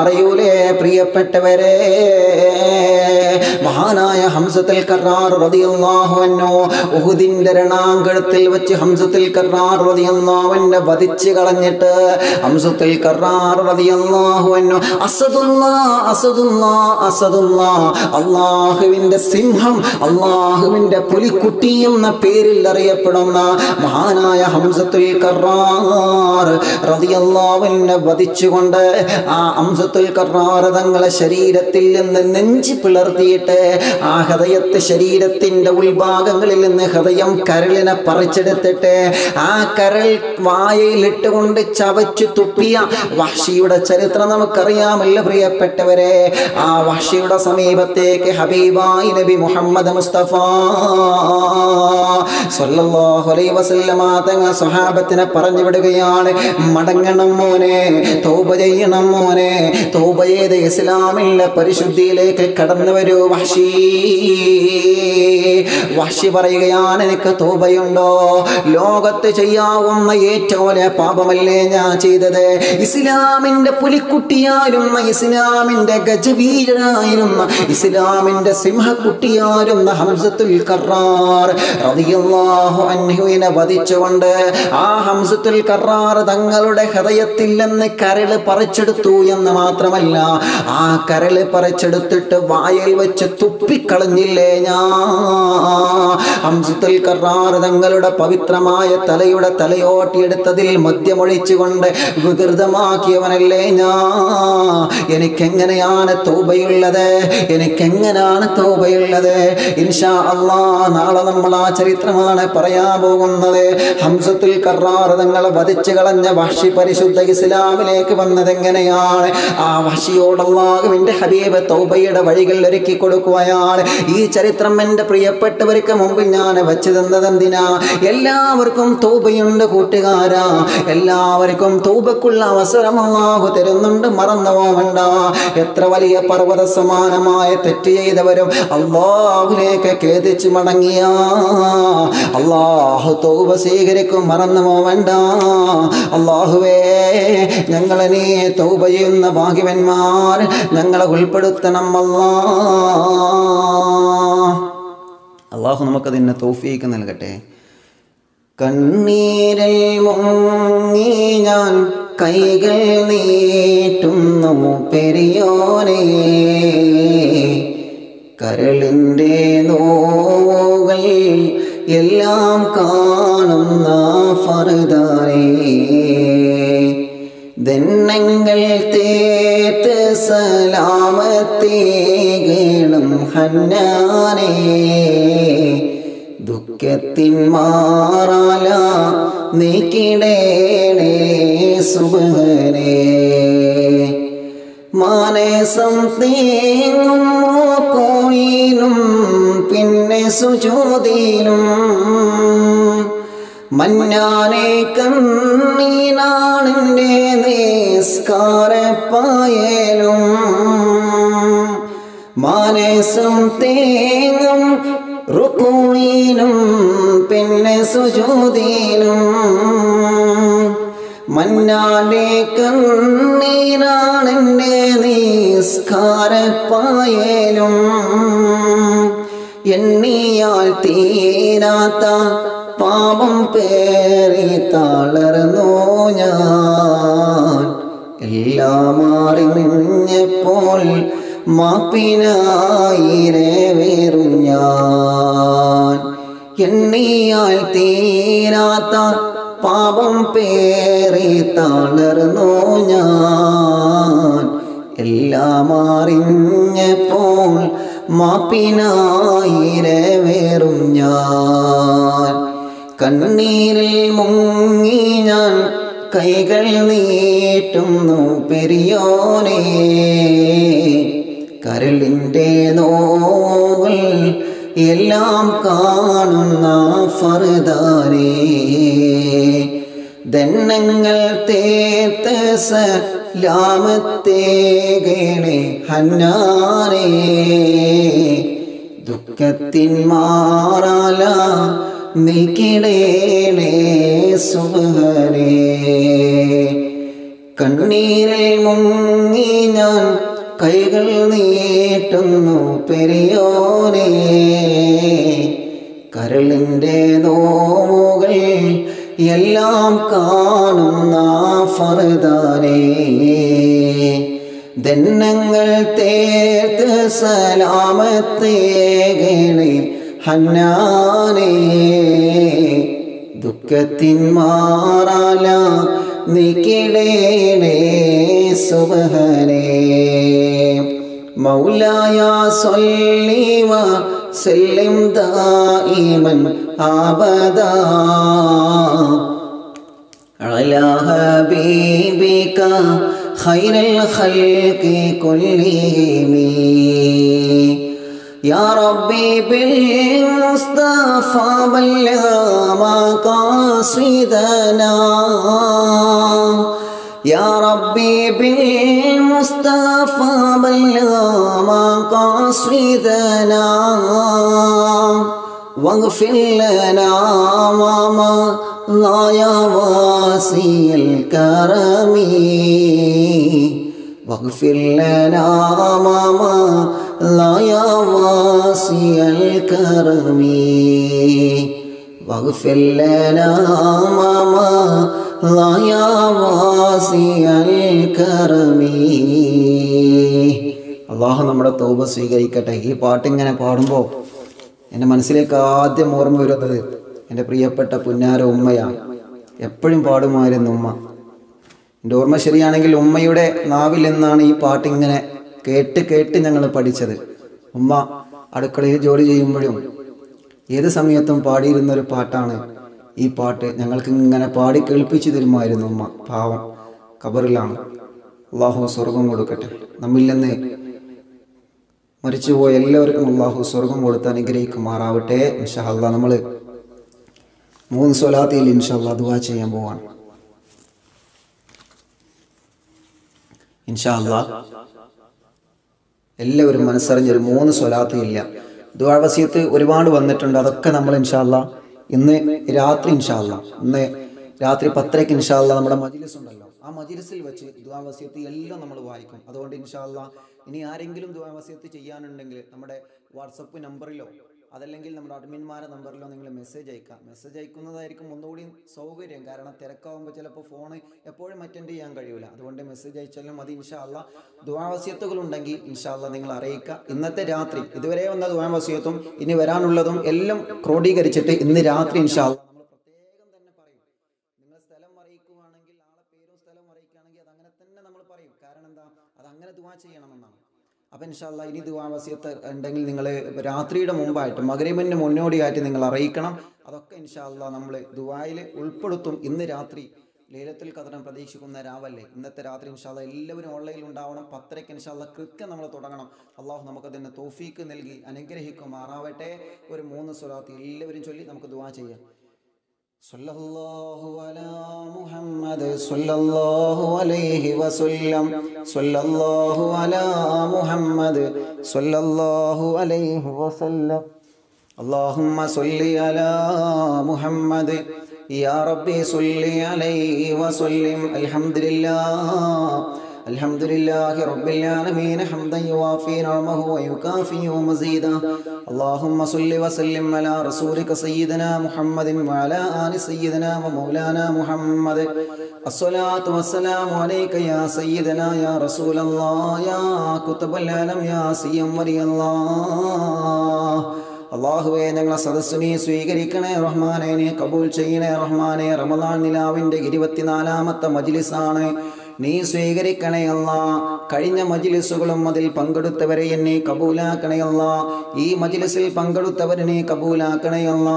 അറിയൂലേ? പ്രിയപ്പെട്ടവരെ മഹാനായ ഹംസത്തിൽ കറാർ റളിയല്ലാഹു അൻഹു ഉഹുദിന്റെ രണാങ്കണത്തിൽ വെച്ച് ഹംസത്തിൽ കറാർ വധിച്ചു കളഞ്ഞിട്ട് കറാർ റളിയല്ലാഹു അൻഹു. അസദുല്ലാ അസദുല്ലാ അസദുല്ലാ. അള്ളാഹുവിന്റെ സിംഹം അള്ളാഹുവിന്റെ പുലിക്കുട്ടി എന്ന പേരിൽ അറിയപ്പെടുന്ന മഹാനായ ഹംസത്തുൽ കറാർ വധിച്ചുകൊണ്ട് ആ ഹംസത്തുൽ കറാർ തങ്ങളെ ശരീരത്തിൽ നിന്ന് നെഞ്ചി പിളർത്തിയിട്ട് ആ ഹൃദയത്തെ ശരീരത്തിന്റെ ഉൾഭാഗങ്ങളിൽ നിന്ന് ഹൃദയം കരളിനെ പറിച്ചെടുത്തിട്ട് ആ കരൾ വായയിലിട്ടുകൊണ്ട് ചവച്ചു തുപ്പിയ വഹ്ഷിയുടെ ചരിത്രം നമുക്കറിയാമല്ല പ്രിയപ്പെട്ടവരെ. ആ വഹ്ഷിയുടെ സമീപത്തേക്ക് ഹബീബായി നബി മുഹമ്മദ് മുസ്തഫ സല്ലല്ലാഹു അലൈഹി വസല്ലമ തങ്ങൾ സ്വഹാബത്തിനെ പറഞ്ഞു വിടുകയാണ് മടങ്ങണം മോനെ തൗബ ചെയ്യണം മോനെ തൗബ ചെയ്ത് ഇസ്ലാമിലെ പരിശുദ്ധിയിലേക്ക് കടന്നു വരൂ വഹ്ഷി വഹ്ഷി പറയുകയാണ് എനിക്ക് തൗബയുണ്ടോ? ലോകത്ത് ചെയ്യാവുന്ന ഏറ്റവും പാപമല്ലേ ഞാൻ ചെയ്തത്. ഇസ്ലാമിന്റെ പുലിക്കുട്ടിയായിരുന്ന ഇസ്ലാമിന്റെ ഗജവീരനായിരുന്ന ഇസ്ലാമിന്റെ സിംഹക്കുട്ടിയായിരുന്ന ഹംസത്തുൽ കറാർ റളിയല്ലാഹു വധിച്ചുകൊണ്ട് ആ ഹംസത്തുൽ കറാർ തങ്ങളുടെ ഹൃദയത്തിൽ നിന്ന് കരൾ പറിച്ചെടുത്തു എന്ന് മാത്രമല്ല ആ കരൾ പറിച്ചെടുത്തിട്ട് വായിൽ വെച്ച് തുപ്പിക്കളഞ്ഞില്ലേ ഞാ ഹംസത്തുൽ കറാർ തങ്ങളുടെ പവിത്രമായ തലയുടെ തലയോട്ടിയെടുത്തതിൽ മദ്യമൊഴിച്ചുകൊണ്ട് വികൃതമാക്കിയവനല്ലേ ഞാൻ എനിക്കെങ്ങനെയാണ് തോബയുള്ളത്? എനിക്കെങ്ങനെയാണ് തോബയുള്ളത്? ഇൻഷാ അള്ളാ നാളെ നമ്മൾ ആ ചരിത്രമാണ് പറയാൻ പോകുന്നത്. ഹംസത്തുൽ കറാർ തങ്ങളെ വധിച്ചു കളഞ്ഞ വഷി പരിശുദ്ധ ഇസ്ലാമിലേക്ക് വന്നത് എങ്ങനെയാണ് ആ വഷിയോട് അള്ളാഹുവിന്റെ ഹബീബ് തൗബയുടെ വഴികൾ ഒരുക്കി കൊടുക്കുകയാണ്. ഈ ചരിത്രം എന്റെ പ്രിയപ്പെട്ടവർക്ക് മുമ്പിൽ ഞാൻ വെച്ചു തന്നതെന്തിനാ? എല്ലാവർക്കും തൗബയുണ്ട് കൂട്ടുകാരാ. എല്ലാവർക്കും തൗബക്കുള്ള അവസരം അള്ളാഹു തരുന്നുണ്ട്. മറന്നു പോവണ്ട എത്ര വലിയ പർവത സമാനമായ തെറ്റ് ചെയ്തവരും അള്ളാഹുലേക്ക് ഖേദിച്ച് മടങ്ങിയ. അള്ളാഹു തൗബ സ്വീകരിക്കും. മറന്നു പോവണ്ട അള്ളാഹുവേ ഞങ്ങളെ നീ തൗബ ചെയ്യുന്ന ഭാഗ്യവന്മാർ ഞങ്ങളെ ഉൾപ്പെടുത്തണം അല്ലാ അള്ളാഹു നമുക്കതിന് തൗഫീക്ക് നൽകട്ടെ. കണ്ണീരിൽ മുങ്ങി ഞാൻ കൈകൾ നീട്ടുന്നു പെരിയോനെ കരളിന്റെ നോവുകൾ എല്ലാം കാണുന്ന ഫറുദാനേ. ദന്നങ്ങൾ തേത്ത് സലാമത്തേകണം ഹന്നാനേ. ദുഃഖത്തിൻ മാറാല നീക്കിടേണേ സുബഹനെ. മാനസം തേങ്ങും കോയിലും പിന്നെ സുചോതിയിലും മഞ്ഞാനെ കണ്ണീനാണെന്റെ നിസ്കാരപ്പായലും. മാനസം തേങ്ങും റുക്കൂയിലും പിന്നെ സുജോതിയിലും മഞ്ഞാന്റെ കണ്ണീരാണെന്റെ നിസ്കാരപ്പായലും. എണ്ണിയാൽ തീരാത്ത പാപം പേറി തളർന്നു ഞാൻ. എല്ലാം മാറി മാപ്പിനായിരെ വേറും ഞാൻ. എണ്ണിയാൽ തീരാത്ത പാപം പേറി തളർന്നു ഞാൻ. എല്ലാം അറിഞ്ഞപ്പോൾ മാപ്പിനായിരവേറും ഞാൻ. കണ്ണീരിൽ മുങ്ങി ഞാൻ കൈകൾ നീട്ടുന്നു പെരിയോനെ. കരളിന്റെ നോവൽ എല്ലാം കാണുന്ന ഫറുദാനേ. ദണ്ണങ്ങൾ തേത്ത് ലാമത്തേകേണേ ഹന്നാനേ. ദുഃഖത്തിൻ മാറാല നിക്കിടേണേ സുബഹനേ കണ്ണീരിൽ മുങ്ങി ഞാൻ കൈകൾ നീട്ടുന്നു പെരിയോനെ. കരളിന്റെ നോവുകൾ എല്ലാം കാണുന്ന ഫറുദാനേ. ദന്നങ്ങൾ തേർത്ത് സലാമത്തേകണേ ഹന്നാനേ. ദുഃഖത്തിൻ മാറാല നിക്കിടേണേ സുബഹനേ മൗലായ സല്ലി വസല്ലിം ദായിമൻ അബദാ على حبيبك خير الخلق كلهم يا ربي بالمصطفى بلغ مقاصدنا. يا ربي بالمصطفى بلغ مقاصدنا. واغفر لنا وما لا يا واسي الكرم. واغفر لنا وما لا يا واسي الكرم واغفر لنا ما مضى يا واسع الكرم അള്ളാഹു നമ്മുടെ തൗബ സ്വീകരിക്കട്ടെ ഈ പാട്ടിങ്ങനെ പാടുമ്പോൾ എൻ്റെ മനസ്സിലേക്ക് ആദ്യം ഓർമ്മ വരുന്നത് എൻ്റെ പ്രിയപ്പെട്ട പുന്നാര ഉമ്മയാണ് എപ്പോഴും പാടുമായിരുന്നു ഉമ്മ എൻ്റെ ഓർമ്മ ശരിയാണെങ്കിൽ ഉമ്മയുടെ നാവിൽ നിന്നാണ് ഈ പാട്ടിങ്ങനെ കേട്ട് കേട്ട് ഞങ്ങൾ പഠിച്ചത്. ഉമ്മ അടുക്കളയിൽ ജോലി ചെയ്യുമ്പോഴും ഏത് സമയത്തും പാടിയിരുന്ന ഒരു പാട്ടാണ് ഈ പാട്ട്. ഞങ്ങൾക്ക് ഇങ്ങനെ പാടി കേൾപ്പിച്ചു തരുമായിരുന്നു ഉമ്മ. പാവം കബറിലാണ് അള്ളാഹു സ്വർഗം കൊടുക്കട്ടെ. നമ്മിൽ നിന്ന് മരിച്ചുപോയ എല്ലാവർക്കും അള്ളാഹു സ്വർഗം കൊടുത്ത് അനുഗ്രഹിക്കുമാറാവട്ടെ. ഇൻഷാല്ല നമ്മൾ മൂന്ന് സ്വലാത്തിയിൽ ഇൻഷാല്ല ദുആ ചെയ്യാൻ പോവാണ്. ഇൻഷാ അള്ളാഹ് എല്ലാവരും മനസ്സറിഞ്ഞൊരു മൂന്ന് സ്വലാത്ത് ഇല്ല. ദുആവസ്യത്ത് ഒരുപാട് വന്നിട്ടുണ്ട്. അതൊക്കെ നമ്മൾ ഇൻഷാല്ല ഇന്ന് രാത്രി ഇൻഷാല്ല ഇന്ന് രാത്രി പത്തരയ്ക്ക് ഇൻഷാല്ല നമ്മുടെ മജിലിസ് ഉണ്ടല്ലോ. ആ മജിലിസിൽ വെച്ച് ദുവാവസ്യത്ത് എല്ലാം നമ്മൾ വായിക്കും. അതുകൊണ്ട് ഇൻഷാല്ല ഇനി ആരെങ്കിലും ദുവാവസ്യത്ത് ചെയ്യാനുണ്ടെങ്കിൽ നമ്മുടെ വാട്സപ്പ് നമ്പറിലോ അതല്ലെങ്കിൽ നമ്മുടെ അഡ്മിന്മാരെ നമ്പറിലോ നിങ്ങൾ മെസ്സേജ് അയക്കാം. മെസ്സേജ് അയക്കുന്നതായിരിക്കും ഒന്നുകൂടി സൗകര്യം. കാരണം തിരക്കാവുമ്പോൾ ചിലപ്പോൾ ഫോൺ എപ്പോഴും അറ്റൻഡ് ചെയ്യാൻ കഴിയില്ല അതുകൊണ്ട് മെസ്സേജ് അയച്ചാലും അത് ഇൻഷാല്ല ദുവാവസ്യത്തുകൾ ഉണ്ടെങ്കിൽ ഇൻഷാല്ല നിങ്ങൾ അറിയിക്കുക. ഇന്നത്തെ രാത്രി ഇതുവരെ വന്ന ദുവാവസ്യത്തും ഇനി വരാനുള്ളതും എല്ലാം ക്രോഡീകരിച്ചിട്ട് ഇന്ന് രാത്രി ഇൻഷാല്ല നമ്മൾ പ്രത്യേകം തന്നെ പറയും. നിങ്ങൾ സ്ഥലം അറിയിക്കുകയാണെങ്കിൽ ആളെ പേരും സ്ഥലം അറിയിക്കുകയാണെങ്കിൽ അത് അങ്ങനെ തന്നെ നമ്മൾ പറയും. കാരണം എന്താ? അത് അങ്ങനെ ദുവാ ചെയ്യണമെന്നാണ് അപ്പം ഇൻഷാല്ല ഇനി ദുവാവസ്യത്ത് ഉണ്ടെങ്കിൽ നിങ്ങൾ രാത്രിയുടെ മുമ്പായിട്ട് മകരീബിന് മുന്നോടിയായിട്ട് നിങ്ങൾ അറിയിക്കണം. അതൊക്കെ ഇൻഷാല്ല നമ്മൾ ദുബായിൽ ഉൾപ്പെടുത്തും. ഇന്ന് രാത്രി ലേലത്തിൽ കഥനം പ്രതീക്ഷിക്കുന്ന രാവല്ലേ? ഇന്നത്തെ രാത്രി ഇൻഷാല്ല എല്ലാവരും ഓൺലൈനിൽ ഉണ്ടാവണം. പത്തരയ്ക്ക് ഇൻഷാല്ല കൃത്യം നമ്മൾ തുടങ്ങണം. അള്ളാഹു നമുക്കതിന് തോഫീക്ക് നൽകി അനുഗ്രഹിക്കുമാറാവട്ടെ. ഒരു മൂന്ന് സ്വലാത്ത് എല്ലാവരും ചൊല്ലി നമുക്ക് ദുവാ ചെയ്യാം. صلى الله على محمد صلى الله عليه وسلم صلى الله على محمد صلى الله عليه وسلم اللهم صل على محمد يا ربي صل عليه وسلم الحمد لله الحمد لله رب العالمين حمدا يوافي نعمه ويكافئ مزيدا اللهم صل وسلم على رسولك سيدنا محمد وعلى آل سيدنا ومولانا محمد الصلاة والسلام عليك يا سيدنا يا رسول الله يا كتب العالم يا سيم ولي الله അള്ളാഹുവെ ഞങ്ങളെ സദസ്സിനെ സ്വീകരിക്കണേ റഹ്മാനെ നീ കബൂൽ ചെയ്യണേ റഹ്മാനെ റമദാൻ നിലാവിൻ്റെ ഇരുപത്തിനാലാമത്തെ മജ്ലിസാണ് നീ സ്വീകരിക്കണയല്ല കഴിഞ്ഞ മജിലിസുകളും അതിൽ പങ്കെടുത്തവരെ എന്നെ കബൂലാക്കണേ അല്ല. ഈ മജിലിസിൽ പങ്കെടുത്തവരെ നീ കബൂലാക്കണേ അല്ല.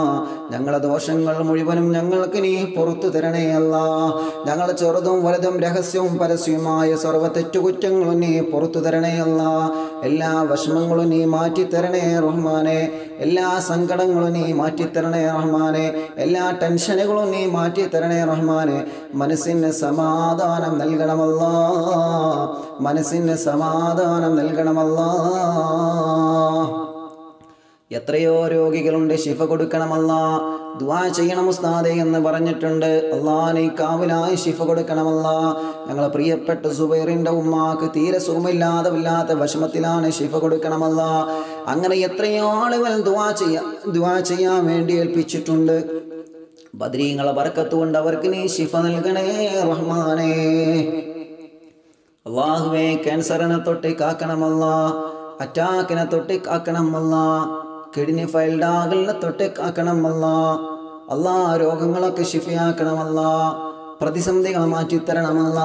ഞങ്ങളെ ദോഷങ്ങൾ മുഴുവനും ഞങ്ങൾക്ക് നീ പുറത്തു തരണേ ഞങ്ങൾ ചെറുതും വലുതും രഹസ്യവും പരസ്യവുമായ സർവ തെറ്റുകുറ്റങ്ങളും നീ പുറത്തു തരണേ അല്ല. എല്ലാ വിഷമങ്ങളും നീ മാറ്റി തരണേ റഹ്മാനെ. എല്ലാ സങ്കടങ്ങളും നീ മാറ്റിത്തരണേ റഹ്മാനെ. എല്ലാ ടെൻഷനുകളും നീ മാറ്റിത്തരണേ റഹ്മാനെ. മനസ്സിന് സമാധാനം നൽകണമല്ല. മനസ്സിന് സമാധാനം നൽകണമല്ല. എത്രയോ രോഗികളുണ്ട് ശിഫ കൊടുക്കണമല്ല ദുവാ ചെയ്യണം ഉസ്താദെ എന്ന് പറഞ്ഞിട്ടുണ്ട്. അള്ളാനെ കാവലായി ശിഫ കൊടുക്കണമല്ല. ഞങ്ങളെ പ്രിയപ്പെട്ട സുബൈറിന്റെ ഉമ്മാക്ക് തീരെ സുഖമില്ലാതെ വല്ലാത്ത വിഷമത്തിലാണ് ശിഫ കൊടുക്കണമല്ല. അങ്ങനെ എത്രയോ ആളുകൾ ദുവാ ചെയ്യാ ദുവാ ചെയ്യാൻ വേണ്ടി ഏൽപ്പിച്ചിട്ടുണ്ട്. ബദ്രീങ്ങളെ വറക്കത്തുകൊണ്ട് അവർക്ക് നീ ശിഫ നൽകണേ റഹ്മാനേ. അള്ളാഹുവേ ക്യാൻസറിനെ തൊട്ട് കാക്കണമല്ല അറ്റാക്കിനെ തൊട്ട് കാക്കണമല്ല. കിഡ്നി ഫൈൽഡാകലിനെ തൊട്ട് കാക്കണമല്ല അല്ലാ രോഗങ്ങളൊക്കെ ശിഫിയാക്കണമല്ല. പ്രതിസന്ധികൾ മാറ്റിത്തരണമല്ല.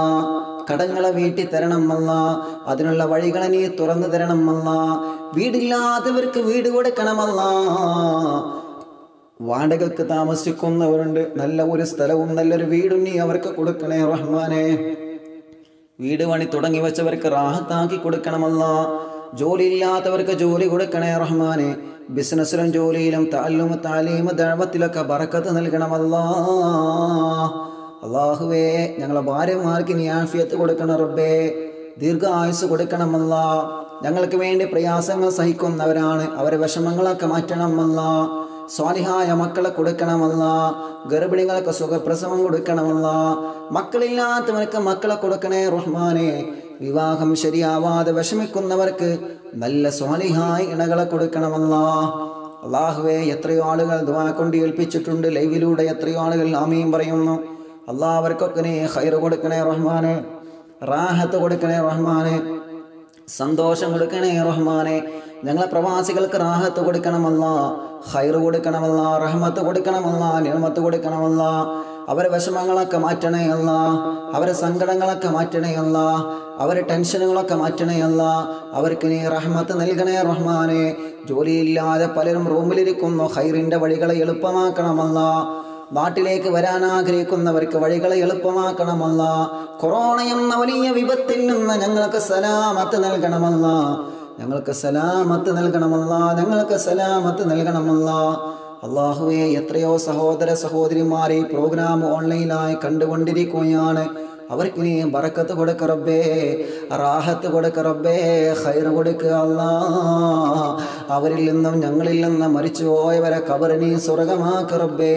കടങ്ങളെ വീട്ടി തരണമല്ല അതിനുള്ള വഴികളെ നീ തുറന്നു തരണമല്ല. വീടില്ലാത്തവർക്ക് വീട് കൊടുക്കണമല്ല. വാടകക്ക് താമസിക്കുന്നവരുണ്ട്. നല്ല ഒരു സ്ഥലവും നല്ലൊരു വീടും നീ അവർക്ക് കൊടുക്കണേ റഹ്മാനെ. വീട് പണി തുടങ്ങി വെച്ചവർക്ക് റാഹത്താക്കി കൊടുക്കണമല്ല. ജോലി ഇല്ലാത്തവർക്ക് ജോലി കൊടുക്കണേ റഹ്മാനെ. ബിസിനസ്സിലും ജോലിയിലും താലും താലീമ ദഴവത്തിലൊക്കെ ബറക്കത്ത് നൽകണമല്ല അള്ളാഹുവേ ഞങ്ങളെ ഭാര്യമാർക്ക് നീ കൊടുക്കണം റബ്ബേ. ദീർഘ ആയുസ് കൊടുക്കണമല്ല ഞങ്ങൾക്ക് വേണ്ടി പ്രയാസങ്ങൾ സഹിക്കുന്നവരാണ്. അവരെ വിഷമങ്ങളൊക്കെ മാറ്റണമല്ല സ്വാലിഹായ മക്കളെ കൊടുക്കണമല്ല ഗർഭിണികൾക്ക് സുഖപ്രസവം കൊടുക്കണമല്ല മക്കളില്ലാത്തവർക്ക് മക്കളെ കൊടുക്കണേ റഹ്മാനെ. വിവാഹം ശരിയാവാതെ വിഷമിക്കുന്നവർക്ക് നല്ല സ്വാലിഹായി ഇണകളെ കൊടുക്കണമല്ല. അള്ളാഹുവെ എത്രയോ ആളുകൾ ദുആ കൊണ്ട് ഏൽപ്പിച്ചിട്ടുണ്ട്. ലൈവിലൂടെ എത്രയോ ആളുകൾ ആമീൻ പറയുന്നു. അള്ളാഹ് അവർക്കൊക്കെ ഹൈർ കൊടുക്കണേ റഹ്മാനെ. റാഹത്ത് കൊടുക്കണേ റഹ്മാനെ. സന്തോഷം കൊടുക്കണേ റഹ്മാനെ. ഞങ്ങളെ പ്രവാസികൾക്ക് റാഹത്ത് കൊടുക്കണമല്ല. ഹൈർ കൊടുക്കണമല്ല. റഹ്മത്ത് കൊടുക്കണമല്ല. നിയമത്ത് കൊടുക്കണമല്ല. അവരെ വിഷമങ്ങളൊക്കെ മാറ്റണേ അല്ല. അവരെ സങ്കടങ്ങളൊക്കെ മാറ്റണേ അല്ല. അവരെ ടെൻഷനുകളൊക്കെ മാറ്റണേ അല്ല. അവർക്ക് നീ റഹ്മത്ത് നൽകണേ റഹ്മാനെ. ജോലിയില്ലാതെ പലരും റൂമിലിരിക്കുന്നു. ഹൈറിന്റെ വഴികളെ എളുപ്പമാക്കണമല്ല നാട്ടിലേക്ക് വരാൻ ആഗ്രഹിക്കുന്നവർക്ക് വഴികളെ എളുപ്പമാക്കണമല്ല കൊറോണ എന്ന വലിയ വിപത്തിൽ നിന്ന് ഞങ്ങൾക്ക് സലാമത്ത് നൽകണമല്ല ഞങ്ങൾക്ക് സലാമത്ത് നൽകണമല്ല ഞങ്ങൾക്ക് സലാമത്ത് നൽകണമല്ല അള്ളാഹുവെ എത്രയോ സഹോദര സഹോദരിമാരെ പ്രോഗ്രാം ഓൺലൈനായി കണ്ടുകൊണ്ടിരിക്കുകയാണ്. അവർക്ക് നീ ബറക്കത്ത് കൊടുക്ക റബ്ബേ റാഹത്ത് കൊടുക്ക റബ്ബേ ഹൈർ കൊടുക്കുക അല്ലാ അവരിൽ നിന്നും ഞങ്ങളിൽ നിന്നും മരിച്ചുപോയവരെ പോയവരെ കബറിനി സ്വർഗമാക്ക റബ്ബേ.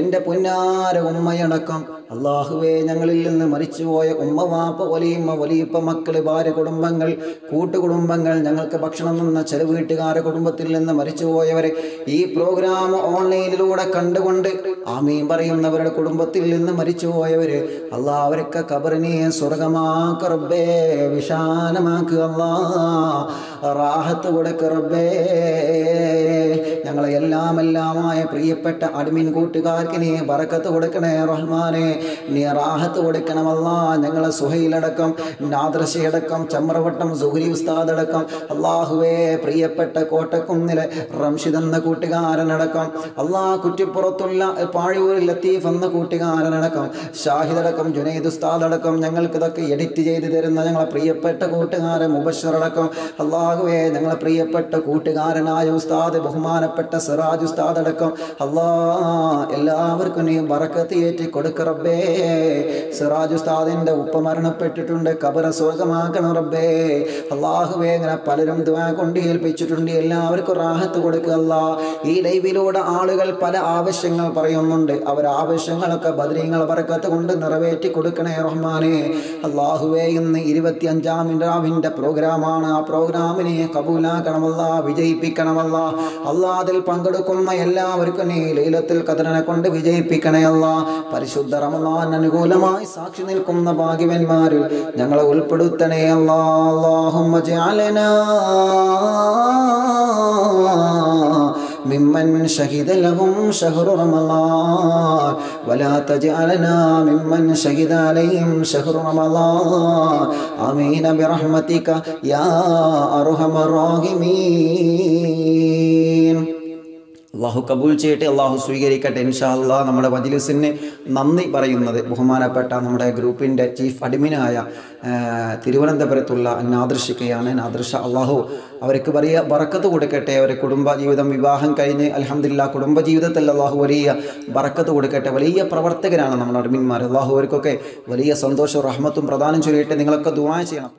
എന്റെ പുന്നാര ഉമ്മയടക്കം. അള്ളാഹുവേ ഞങ്ങളിൽ നിന്ന് മരിച്ചുപോയ ഉമ്മവാപ്പ വലിയമ്മ വലിയപ്പ മക്കൾ ഭാര്യ കുടുംബങ്ങൾ കൂട്ടുകുടുംബങ്ങൾ ഞങ്ങൾക്ക് ഭക്ഷണം നിന്ന ചെറു വീട്ടുകാരെ കുടുംബത്തിൽ നിന്ന് മരിച്ചുപോയവരെ ഈ പ്രോഗ്രാം ഓൺലൈനിലൂടെ കണ്ടുകൊണ്ട് ആമീൻ പറയുന്നവരുടെ കുടുംബത്തിൽ നിന്ന് മരിച്ചുപോയവര് അള്ളാഹ് അവരൊക്കെ കബറിനെ സ്വർഗമാക്ക റബ്ബേ വിശാലമാക്കുക റാഹത്ത് കൊടുക്ക ഞങ്ങളെ എല്ലാം എല്ലാമായ പ്രിയപ്പെട്ട അഡ്മിൻ കൂട്ടുകാർക്ക് നീ കൊടുക്കണേ റഹ്മാനെ. നീ റാഹത്ത് കൊടുക്കണമല്ല. ഞങ്ങളെ സുഹയിലടക്കം നാദൃശയടക്കം ചമ്രവട്ടം സുഹരി ഉസ്താദ് അടക്കം അള്ളാഹുവേ പ്രിയപ്പെട്ട കോട്ടക്കുന്നിലെ റംഷിദ് എന്ന കൂട്ടുകാരനടക്കം അള്ളാഹ് കുറ്റിപ്പുറത്തുള്ള പാഴൂരിൽ ലത്തീഫ് എന്ന കൂട്ടുകാരനടക്കം ഷാഹിദടക്കം ജുനൈദ് ഉസ്താദ് അടക്കം ഞങ്ങൾക്ക് ഇതൊക്കെ എഡിറ്റ് ചെയ്ത് തരുന്ന ഞങ്ങളെ പ്രിയപ്പെട്ട കൂട്ടുകാരൻ മുബഷറടക്കം അള്ളാഹുവേ ഞങ്ങളെ പ്രിയപ്പെട്ട കൂട്ടുകാരനായ ഉസ്താദ് ബഹുമാനപ്പെട്ട സിറാജ് ഉസ്താദ് അടക്കം അള്ളാ എല്ലാവർക്കും നീ ബറക്കത്ത് ഏറ്റി കൊടുക്ക റബ്ബേ. സിറാജ് ഉസ്താദിന്റെ ഉപ്പ മരണപ്പെട്ടിട്ടുണ്ട്. കബറ സ്വർഗമാക്കണം റബ്ബേ. അള്ളാഹുവേ ഇങ്ങനെ പലരും ദുവാ കൊണ്ട് ഏൽപ്പിച്ചിട്ടുണ്ട്. എല്ലാവർക്കും റാഹത്ത് കൊടുക്കുക അല്ലാ. ഈ ലൈവിലൂടെ ആളുകൾ പല ആവശ്യങ്ങൾ പറയുന്നുണ്ട്. അവർ ആവശ്യങ്ങളൊക്കെ ബദരീങ്ങൾ പറക്കത്ത് കൊണ്ട് നിറവേറ്റി കൊടുക്കണേ റഹ്മാനെ. അള്ളാഹുവേ ഇന്ന് ഇരുപത്തി അഞ്ചാം ഇൻഡ്രാവിന്റെ പ്രോഗ്രാമാണ്. ആ പ്രോഗ്രാമിനെ കബൂലാക്കണമല്ല വിജയിപ്പിക്കണമല്ല അല്ലാ. അതിൽ പങ്കെടുക്കുന്ന എല്ലാവർക്കും നീ ലീലത്തിൽ കതിരനെ കൊണ്ട് വിജയിപ്പിക്കണേ അല്ല. പരിശുദ്ധ റമദാൻ അനുകൂലമായി സാക്ഷി നിൽക്കുന്ന ഭാഗ്യവന്മാരിൽ ഞങ്ങളെ ഉൾപ്പെടുത്തണേ അല്ലാ അല്ലാഹുമ്മ ജഅലനാ ممن شهد لهم شهر رمضان ولا تجعلنا ممن شهد عليهم شهر رمضان آمين برحمتك يا أرحم الراحمين അള്ളാഹു കബൂൽ ചെയ്യട്ടെ അള്ളാഹു സ്വീകരിക്കട്ടെ ഇൻഷാ അള്ളാഹ് നമ്മുടെ മജിലിസിന് നന്ദി പറയുന്നത് ബഹുമാനപ്പെട്ട നമ്മുടെ ഗ്രൂപ്പിന്റെ ചീഫ് അഡ്മിനായ തിരുവനന്തപുരത്തുള്ള നാദൃശിക്കയാണ് നാദൃശ അള്ളാഹു അവർക്ക് വലിയ ബറക്കത്ത് കൊടുക്കട്ടെ. കുടുംബ ജീവിതം വിവാഹം കഴിഞ്ഞ് അലഹമില്ല കുടുംബ ജീവിതത്തിൽ അള്ളാഹു വലിയ ബറക്കത്ത് കൊടുക്കട്ടെ. വലിയ പ്രവർത്തകരാണ് നമ്മുടെ അഡ്മിന്മാർ അള്ളാഹു അവർക്കൊക്കെ വലിയ സന്തോഷവും റഹ്മത്തും പ്രദാനം ചൊല്ലിയിട്ട് നിങ്ങളൊക്കെ ദുആ ചെയ്യണം.